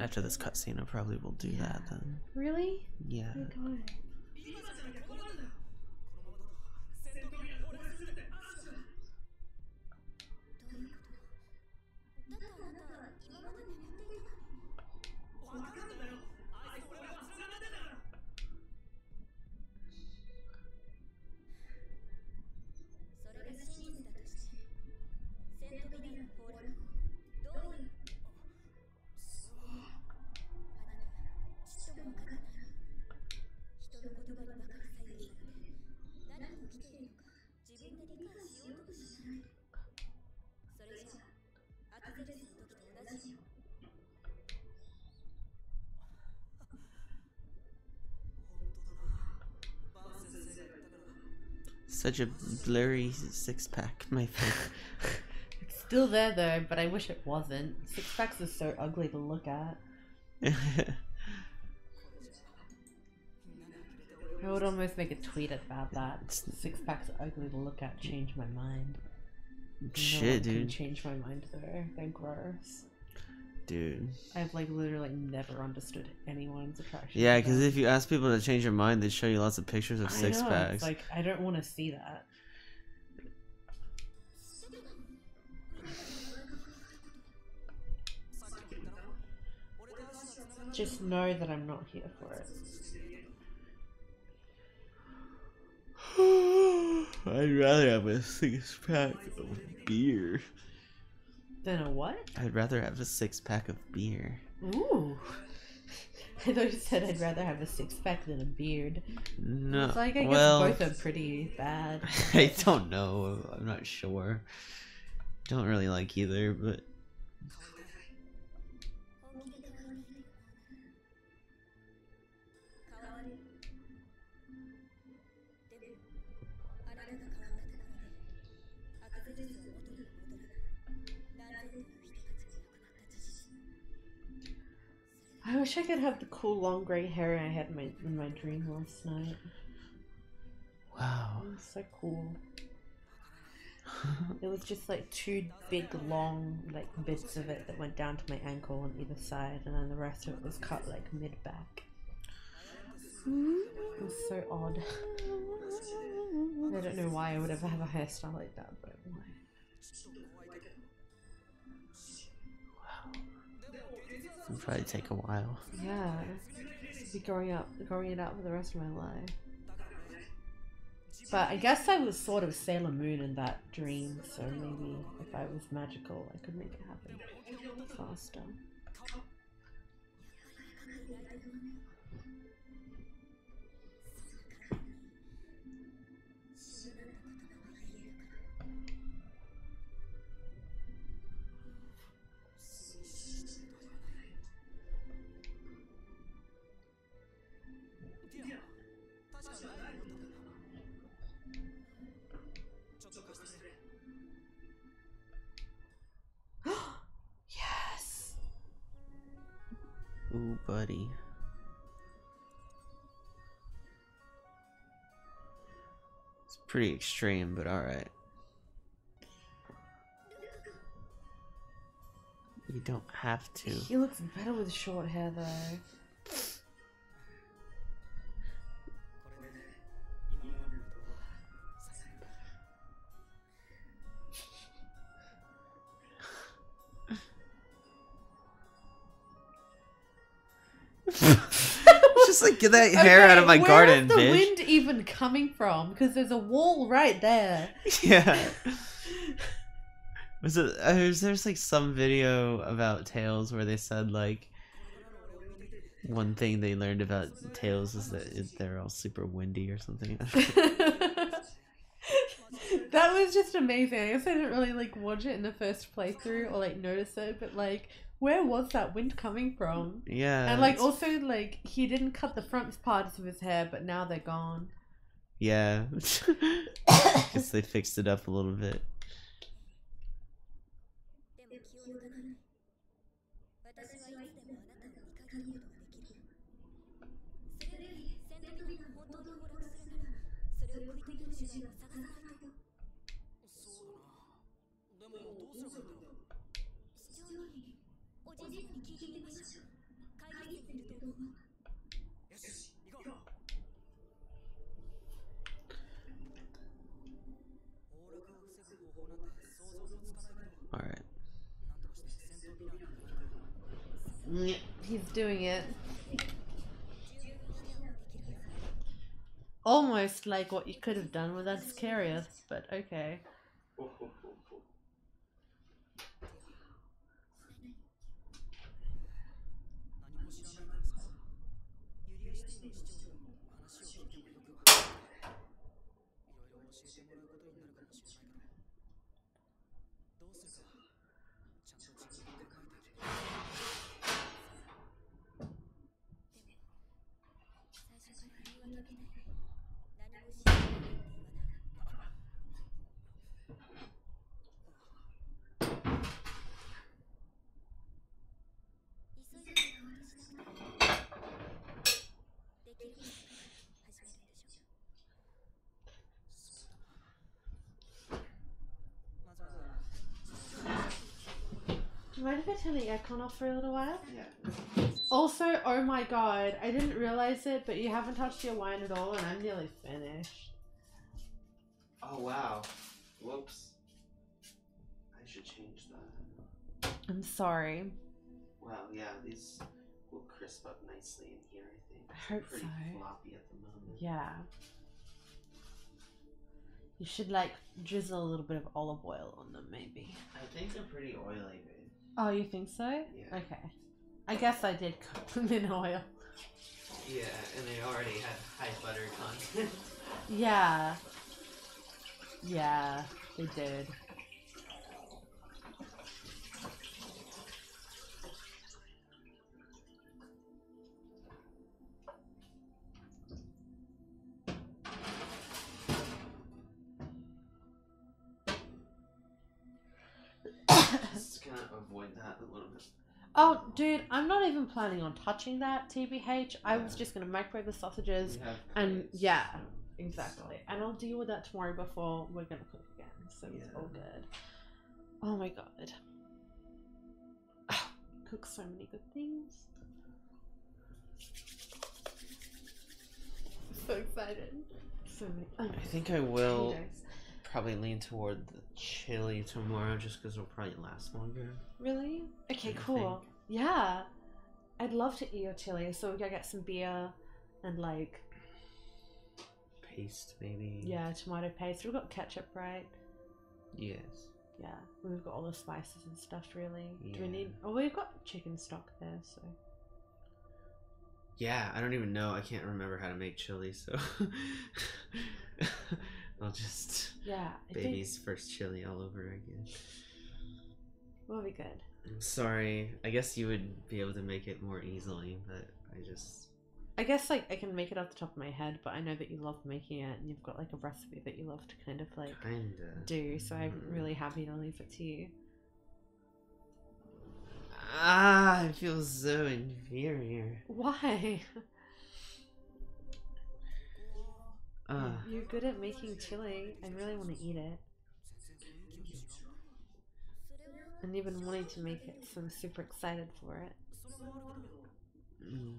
After this cutscene, I probably will do that then. Really? Yeah. Oh my god. Such a blurry six pack, my friend. It's still there though, but I wish it wasn't. Six packs are so ugly to look at. I would almost make a tweet about that. Six packs are ugly to look at. Change my mind. No Shit, can dude. Change my mind though. They're gross. Dude. I've like literally never understood anyone's attraction. Yeah, because if you ask people to change their mind, they show you lots of pictures of six know, packs. Like I don't want to see that. Just know that I'm not here for it. I'd rather have a six pack of beer. Then a what? I'd rather have a six pack of beer. Ooh. I thought you said I'd rather have a six pack than a beard. No, It's like I guess well, both are pretty bad. I don't know. I'm not sure. Don't really like either, but I wish I could have the cool long grey hair I had in my in my dream last night. wow. It was so cool. It was just like two big long like bits of it that went down to my ankle on either side, and then the rest of it was cut like mid back. It was so odd. I don't know why I would ever have a hairstyle like that, but why? It'll probably take a while. Yeah, be growing up, growing it out for the rest of my life. But I guess I was sort of Sailor Moon in that dream, so maybe if I was magical, I could make it happen faster. Buddy. It's pretty extreme, but alright. You don't have to. He looks better with short hair though. just like get that hair out of my where garden, is the bitch. wind even coming from? Because there's a wall right there. Yeah. Was it? Uh, was there's like some video about Tales where they said like one thing they learned about Tales is that it, they're all super windy or something. that was just amazing. I guess I didn't really like watch it in the first playthrough or like notice it, but like, where was that wind coming from? yeah. and like it's- also like he didn't cut the front parts of his hair, but now they're gone. yeah. Guess they fixed it up a little bit. doing it. Almost like what you could have done with scarier. but okay. Do you mind if I turn the aircon off for a little while? Yeah. Also, oh my god, I didn't realize it, but you haven't touched your wine at all, and I'm nearly finished. Oh wow. Whoops. I should change that. I'm sorry. Well, yeah, these will crisp up nicely in here. I think. I hope Pretty so. floppy at the moment. Yeah. You should like drizzle a little bit of olive oil on them, maybe. I think they're pretty oily, babe. Oh, you think so? Yeah. Okay. I guess I did cook them in oil. Yeah, and they already had high butter content. Yeah. Yeah, they did. Dude, I'm not even planning on touching that, TBH. I was just gonna microwave the sausages. And yeah, exactly. And I'll deal with that tomorrow before we're gonna cook again. So it's all good. Oh my god. Ah, cook so many good things. So excited. So many. Oh, I think I will potatoes. probably lean toward the chili tomorrow just because it'll probably last longer. Really? Okay, I cool. Think. Yeah. I'd love to eat your chili, so we gotta get some beer and like Paste, maybe? yeah, tomato paste. We've got ketchup, right? Yes. Yeah, we've got all the spices and stuff. Really, do we need? Oh, we've got chicken stock there, so Yeah, I don't even know. I can't remember how to make chili, so I'll just yeah, I baby's first chili all over again. think we'll be good. I'm sorry. I guess you would be able to make it more easily, but I just I guess like I can make it off the top of my head, but I know that you love making it, and you've got like a recipe that you love to kind of like kinda. do. So I'm Mm. really happy to leave it to you. Ah, I feel so inferior. Why? Ah, You're good at making chili. I really want to eat it, and even wanting to make it, so I'm super excited for it. Mm.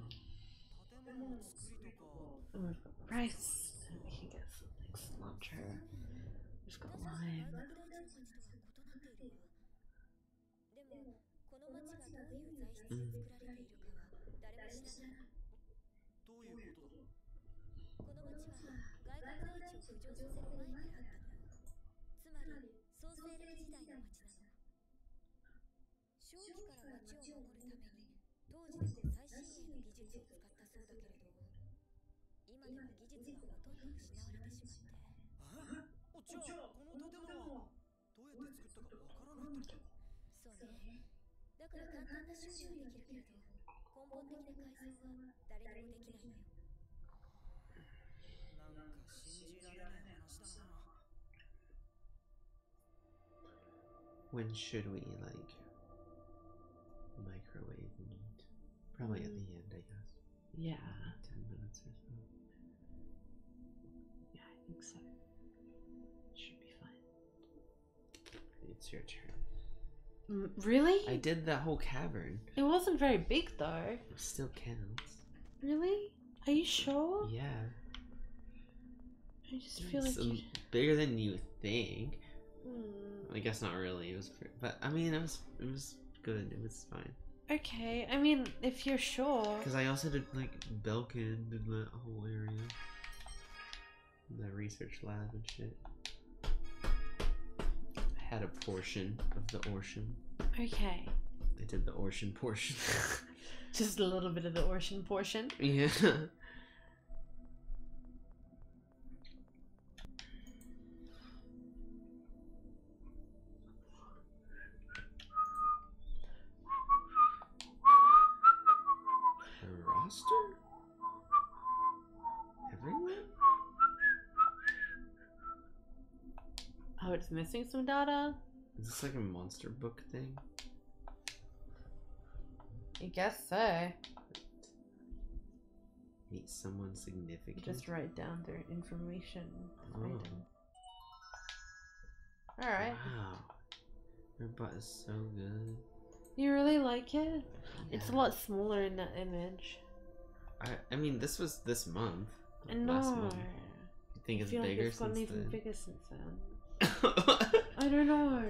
We've got rice, and we can get some like cilantro. We've got lime. Mm. 町を守るために当時でも最新鋭の技術を使ったそうだけれど今でも技術はほとんど失われてしまって。えおじゃあこの建物はどうやって作ったかわからないってことそうね。だから簡単な修理はできるけれど根本的な改装は誰にもできないのよなんか信じられない話だな When should we like Probably at the end, I guess. Yeah. Ten minutes or so. Yeah, I think so. Should be fine. It's your turn. Mm, really? I did that whole cavern. It wasn't very big though. It still counts. Really? Are you sure? Yeah. I just feel like It's you. bigger than you think. Hmm. I guess not really. It was, but I mean, it was it was good. It was fine. Okay, I mean, if you're sure. Because I also did like Belkend did that whole area, the research lab and shit. I had a portion of the ocean. Okay. I did the ocean portion. Just a little bit of the ocean portion. yeah. Missing some data? Is this like a monster book thing? I guess so. Meet someone significant. Just write down their information. Oh. Alright. Wow. Your butt is so good. You really like it? It's a lot smaller in that image. I I mean, this was this month. I last month. You think I it's feel like bigger it's gotten since even then? bigger since then. I don't know.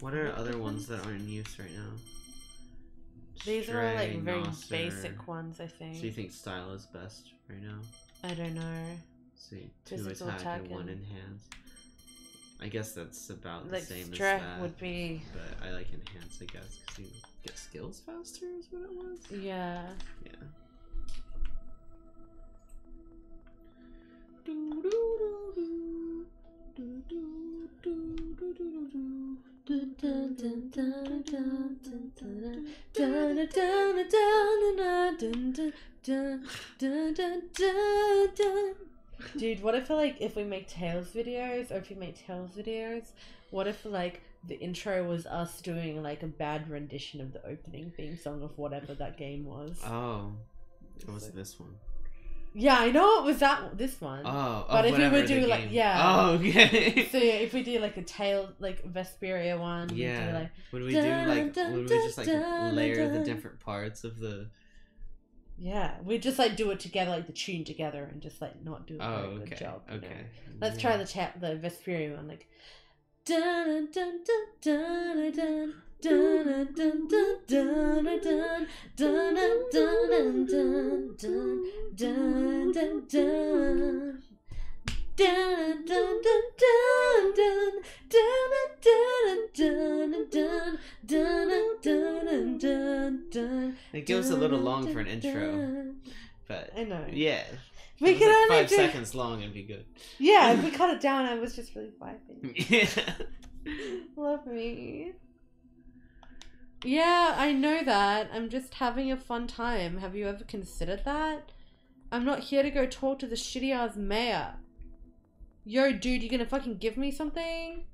What are other ones that aren't in use right now? These are like very basic ones, I think. So you think style is best right now? I don't know. So you- two Physical attack, attack and one enhance. I guess that's about the Like same as that. would be But I like enhance, I guess, because you get skills faster. Is what it was. yeah. Yeah. Dude, what if like if we make Tales videos or if we make Tales videos, what if like the intro was us doing like a bad rendition of the opening theme song of whatever that game was? Oh, it was So- this one. Yeah, I know it was that this one. Oh, But if we would do, like, game. yeah. Oh, okay. So yeah, if we do like a tail, like Vesperia one, Yeah. do like would we do like? Dun, would we just like dun, layer dun. the different parts of the? yeah, we just like do it together, like the tune together, and just like not do a Oh, very okay. good job. you know? okay. Let's Yeah. try the chat, the Vesperia one, like. Dun dun dun dun dun dun it goes a little long for an intro, but I know. Yeah, we could like only five do... seconds long and be good. Yeah, if we cut it down, I was just really vibing. Yeah, love me. Yeah, I know that. I'm just having a fun time. Have you ever considered that? I'm not here to go talk to the shitty ass mayor. Yo, dude, you gonna fucking give me something?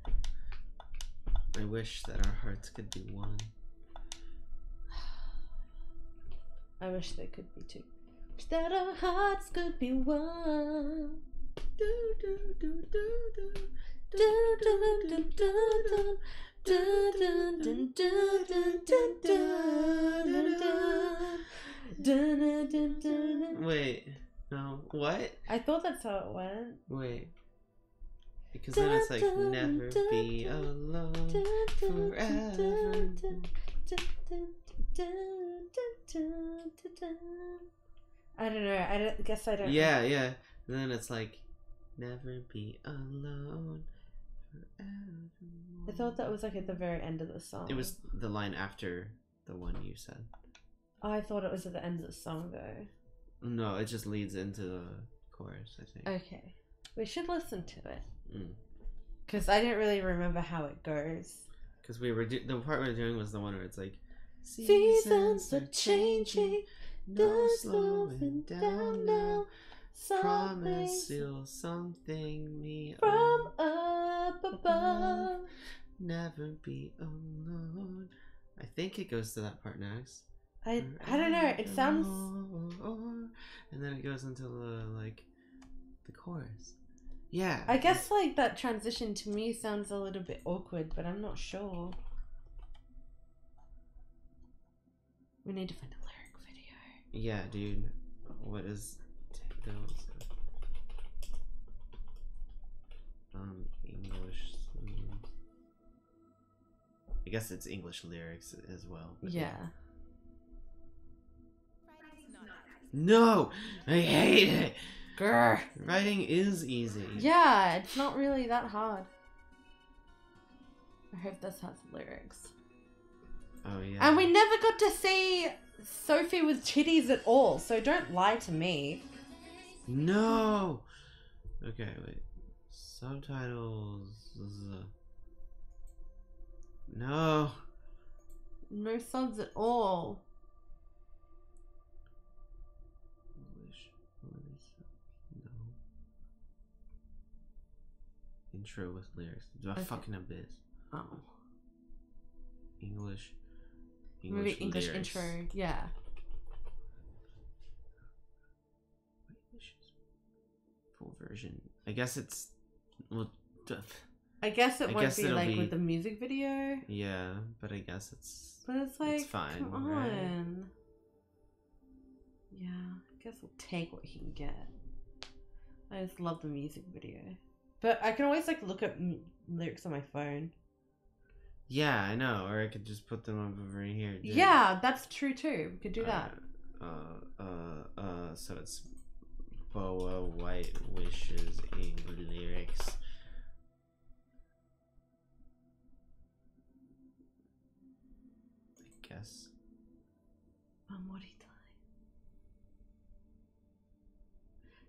I wish that our hearts could be one. I wish they could be too. Wish that our hearts could be one. Do, do, do, do, do. Dun, dun, dun, dun, dun. Dun, Wait, no, what? I thought that's how it went. Wait. Because then it's like never be alone forever. I don't know. I don't, guess I don't. Yeah, know. yeah. And then it's like never be alone I thought that was like at the very end of the song. It was the line after the one you said. I thought it was at the end of the song though. No, it just leads into the chorus, I think. Okay, we should listen to it Mm. because I don't really remember how it goes. Because we were do- the part we were doing was the one where it's like Seasons are changing, no slowing down now. Promise you'll something me from up above. never be alone. I think it goes to that part next. I I don't know. It sounds. And then it goes into the like the chorus. Yeah. I guess like that transition to me sounds a little bit awkward, but I'm not sure. We need to find a lyric video. Yeah, dude. What is Um, English. I guess it's English lyrics as well. but Yeah. No, I hate it. Grr. Writing is easy. Yeah, it's not really that hard. I hope this has lyrics. Oh yeah. And we never got to see Sophie with titties at all, so don't lie to me. No. Okay, wait. Subtitles. No. No subs at all. English. English, No. Intro with lyrics. The Okay. fucking abyss. Oh. English. Maybe English lyrics. intro. Yeah. Full version. I guess it's. Well, I guess it I won't guess be like be- with the music video. yeah, but I guess it's. But it's like, fine, come right? on. Yeah, I guess we'll take what he can get. I just love the music video. But I can always like look at m- lyrics on my phone. Yeah, I know. Or I could just put them up over here. dude. Yeah, that's true too. We could do that. Uh, uh, uh, so it's Boa White Wishes in lyrics. I guess. Amorita.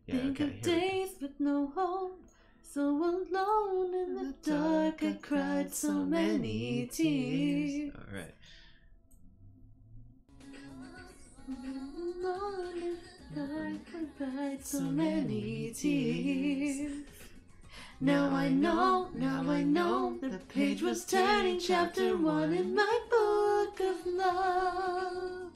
Yeah, Think okay. of Here we go. days with no hope, so alone in the dark. I cried so many tears. Alright. Morning, I cried so many tears. Now I know, now I know, the page was turning, chapter one in my book of love.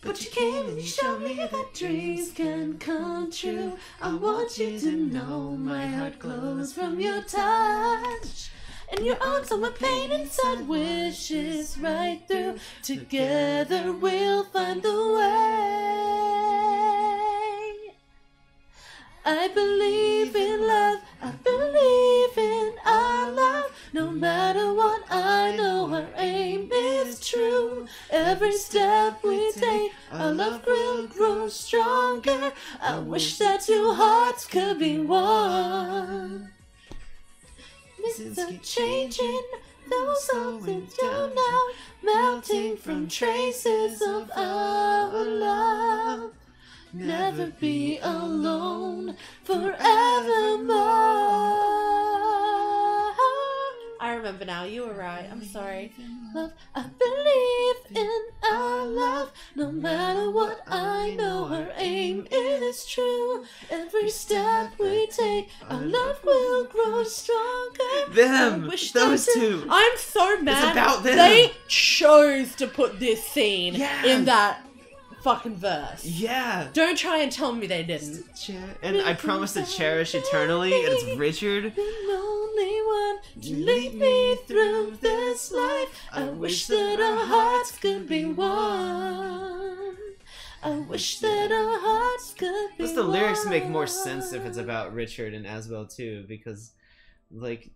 But you came and you showed me that dreams can come true. I want you to know my heart glows from your touch. And your arms on my pain inside wishes right through. Together we'll find the way. I believe in love, I believe in our love. No matter what, I know our aim is true. Every step we take, our love will grow stronger. I wish that two hearts could be one. Things are changing, those something's down now, melting from traces of our love. Never be alone forevermore. I remember now. You were right. I'm sorry. Love, I believe in our love. No matter what I know, our aim is true. Every step we take, our love will grow stronger. Them, those two. I'm so mad. It's about them. They chose to put this scene Yeah. in that fucking verse. Yeah. Don't try and tell me they didn't. And I promise to cherish eternally, and it's Richard. The only one to lead me through this life. I wish that our hearts could be one. I wish that our hearts could be Plus, the lyrics make more sense if it's about Richard and Asbel too, because, like,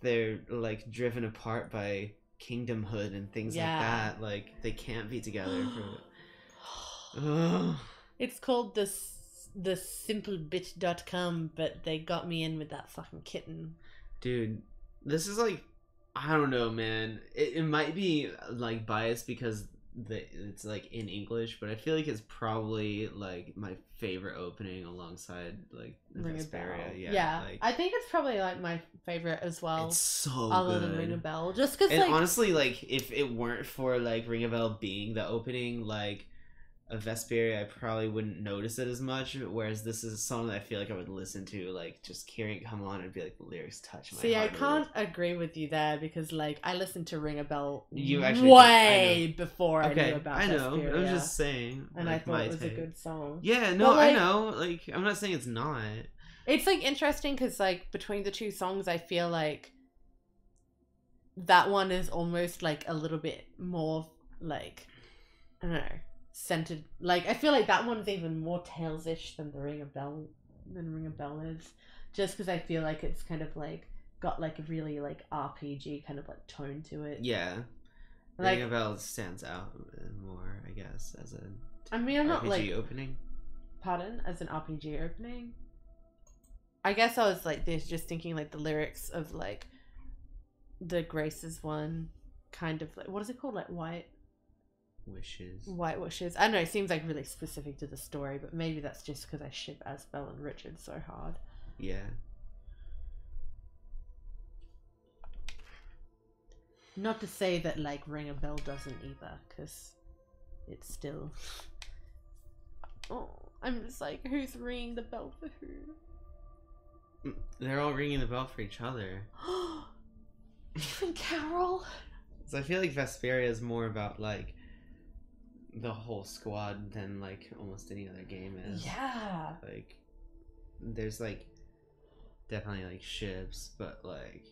they're like driven apart by kingdomhood and things Yeah. like that. Like, they can't be together for. Ugh. It's called the the simplebit.com, but they got me in with that fucking kitten. Dude, this is like, I don't know, man. It, it might be like biased because the it's like in English, but I feel like it's probably like my favorite opening alongside like Ring bell. Vesperia. Yeah, like, I think it's probably like my favorite as well. it's so other good. than Ring a Bell, just because And like honestly, like if it weren't for like Ring a Bell being the opening, like a Vesperia, I probably wouldn't notice it as much. Whereas this is a song that I feel like I would listen to, like just hearing it come on and be like, the lyrics touch my See, I can't agree with you there because, like, I listened to Ring a Bell You actually way before I little. Okay, knew about I know. Vesperia, I was just saying, and like, I thought it was take. a good song. Yeah, no, like- I know. Like, I'm not saying it's not. It's like interesting because, like, between the two songs, I feel like that one is almost like a little bit more like I don't know centered. Like, I feel like that one's even more Tales-ish than the Ring of Bell than Ring of Bell is, just because I feel like it's kind of like got like a really like RPG kind of like tone to it. Yeah, Like, Ring of Bell stands out more, I guess, as a I mean, I'm not RPG like opening. pardon as an RPG opening. I guess I was like this, just thinking like the lyrics of like the Graces one, kind of like what is it called, like white Wishes. white wishes. I don't know. It seems like really specific to the story, but maybe that's just because I ship Asbel and Richard so hard. Yeah. Not to say that like Ring a Bell doesn't either, because it's still. Oh, I'm just like, who's ringing the bell for who? Mm, they're all ringing the bell for each other. Even Karol. So I feel like Vesperia is more about like the whole squad than like almost any other game is. Yeah. Like there's like definitely like ships, but like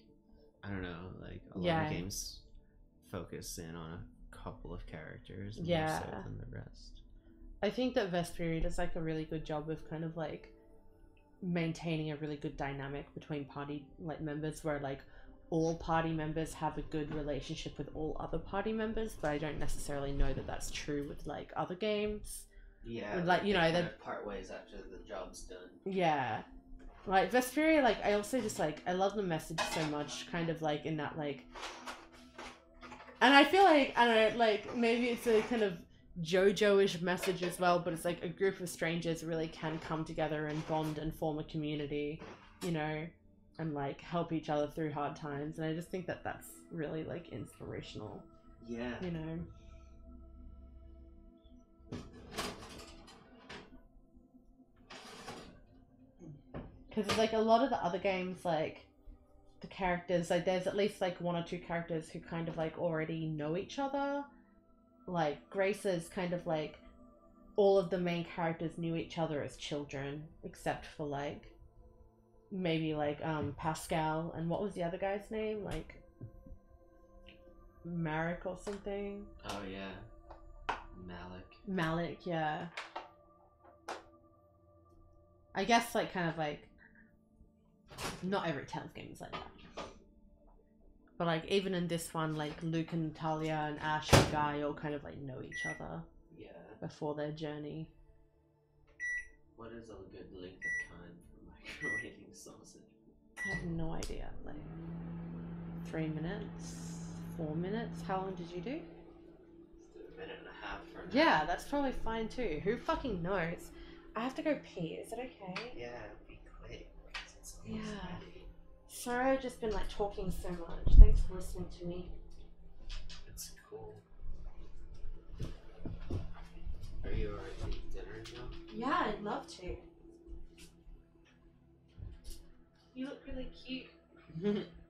I don't know, like a lot of games focus in on a couple of characters more Yeah. so than the rest. I think that Vesperia does like a really good job of kind of like maintaining a really good dynamic between party like members where like all party members have a good relationship with all other party members, but I don't necessarily know that that's true with like other games. Yeah, like, you they know, kind the- part ways after the job's done. Yeah. Like Vesperia, like I also just like I love the message so much, kind of like in that like and I feel like I don't know, like maybe it's a kind of JoJo-ish message as well, but it's like a group of strangers really can come together and bond and form a community, you know, and like help each other through hard times. And I just think that that's really like inspirational, Yeah. you know. Because it's like a lot of the other games, like the characters, like there's at least like one or two characters who kind of like already know each other. Like Grace is kind of like all of the main characters knew each other as children, except for like maybe like um Pascal and what was the other guy's name? Like Marek or something. Oh yeah. Malik. Malik, yeah. I guess like kind of like not every Tales game is like that. But like even in this one, like Luke and Talia and Asch and Guy all kind of like know each other Yeah. before their journey. What is a good length of Sausage. I have no idea. Like three minutes, four minutes. How long did you do? A minute and a half for an Yeah, hour. that's probably fine too. Who fucking knows? I have to go pee. Is it okay? Yeah, be quick. Yeah. Ready. Sorry, I've just been like talking so much. Thanks for listening to me. It's cool. Are you already to eat dinner now? Yeah, I'd love to. You look really cute.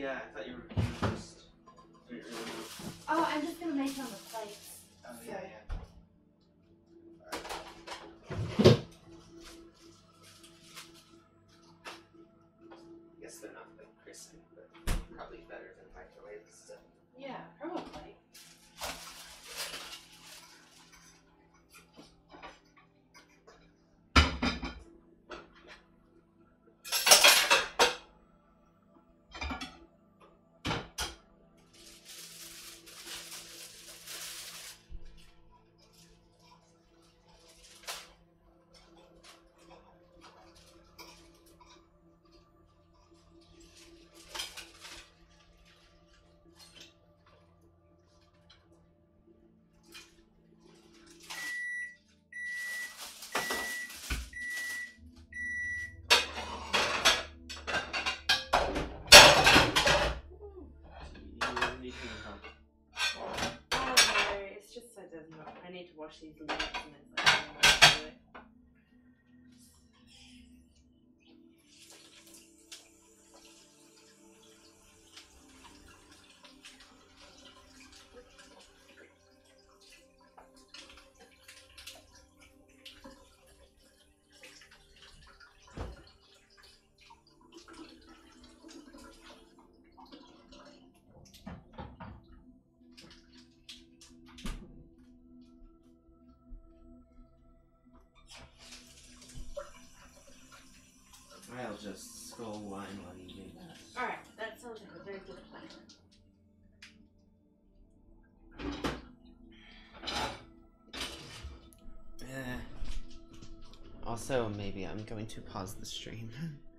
Yeah, I thought you were just... Oh, I'm just gonna make them. gosta e tudo. I'll just skull wine while you do that. Alright, that sounds like a very good plan. Uh, also, maybe I'm going to pause the stream.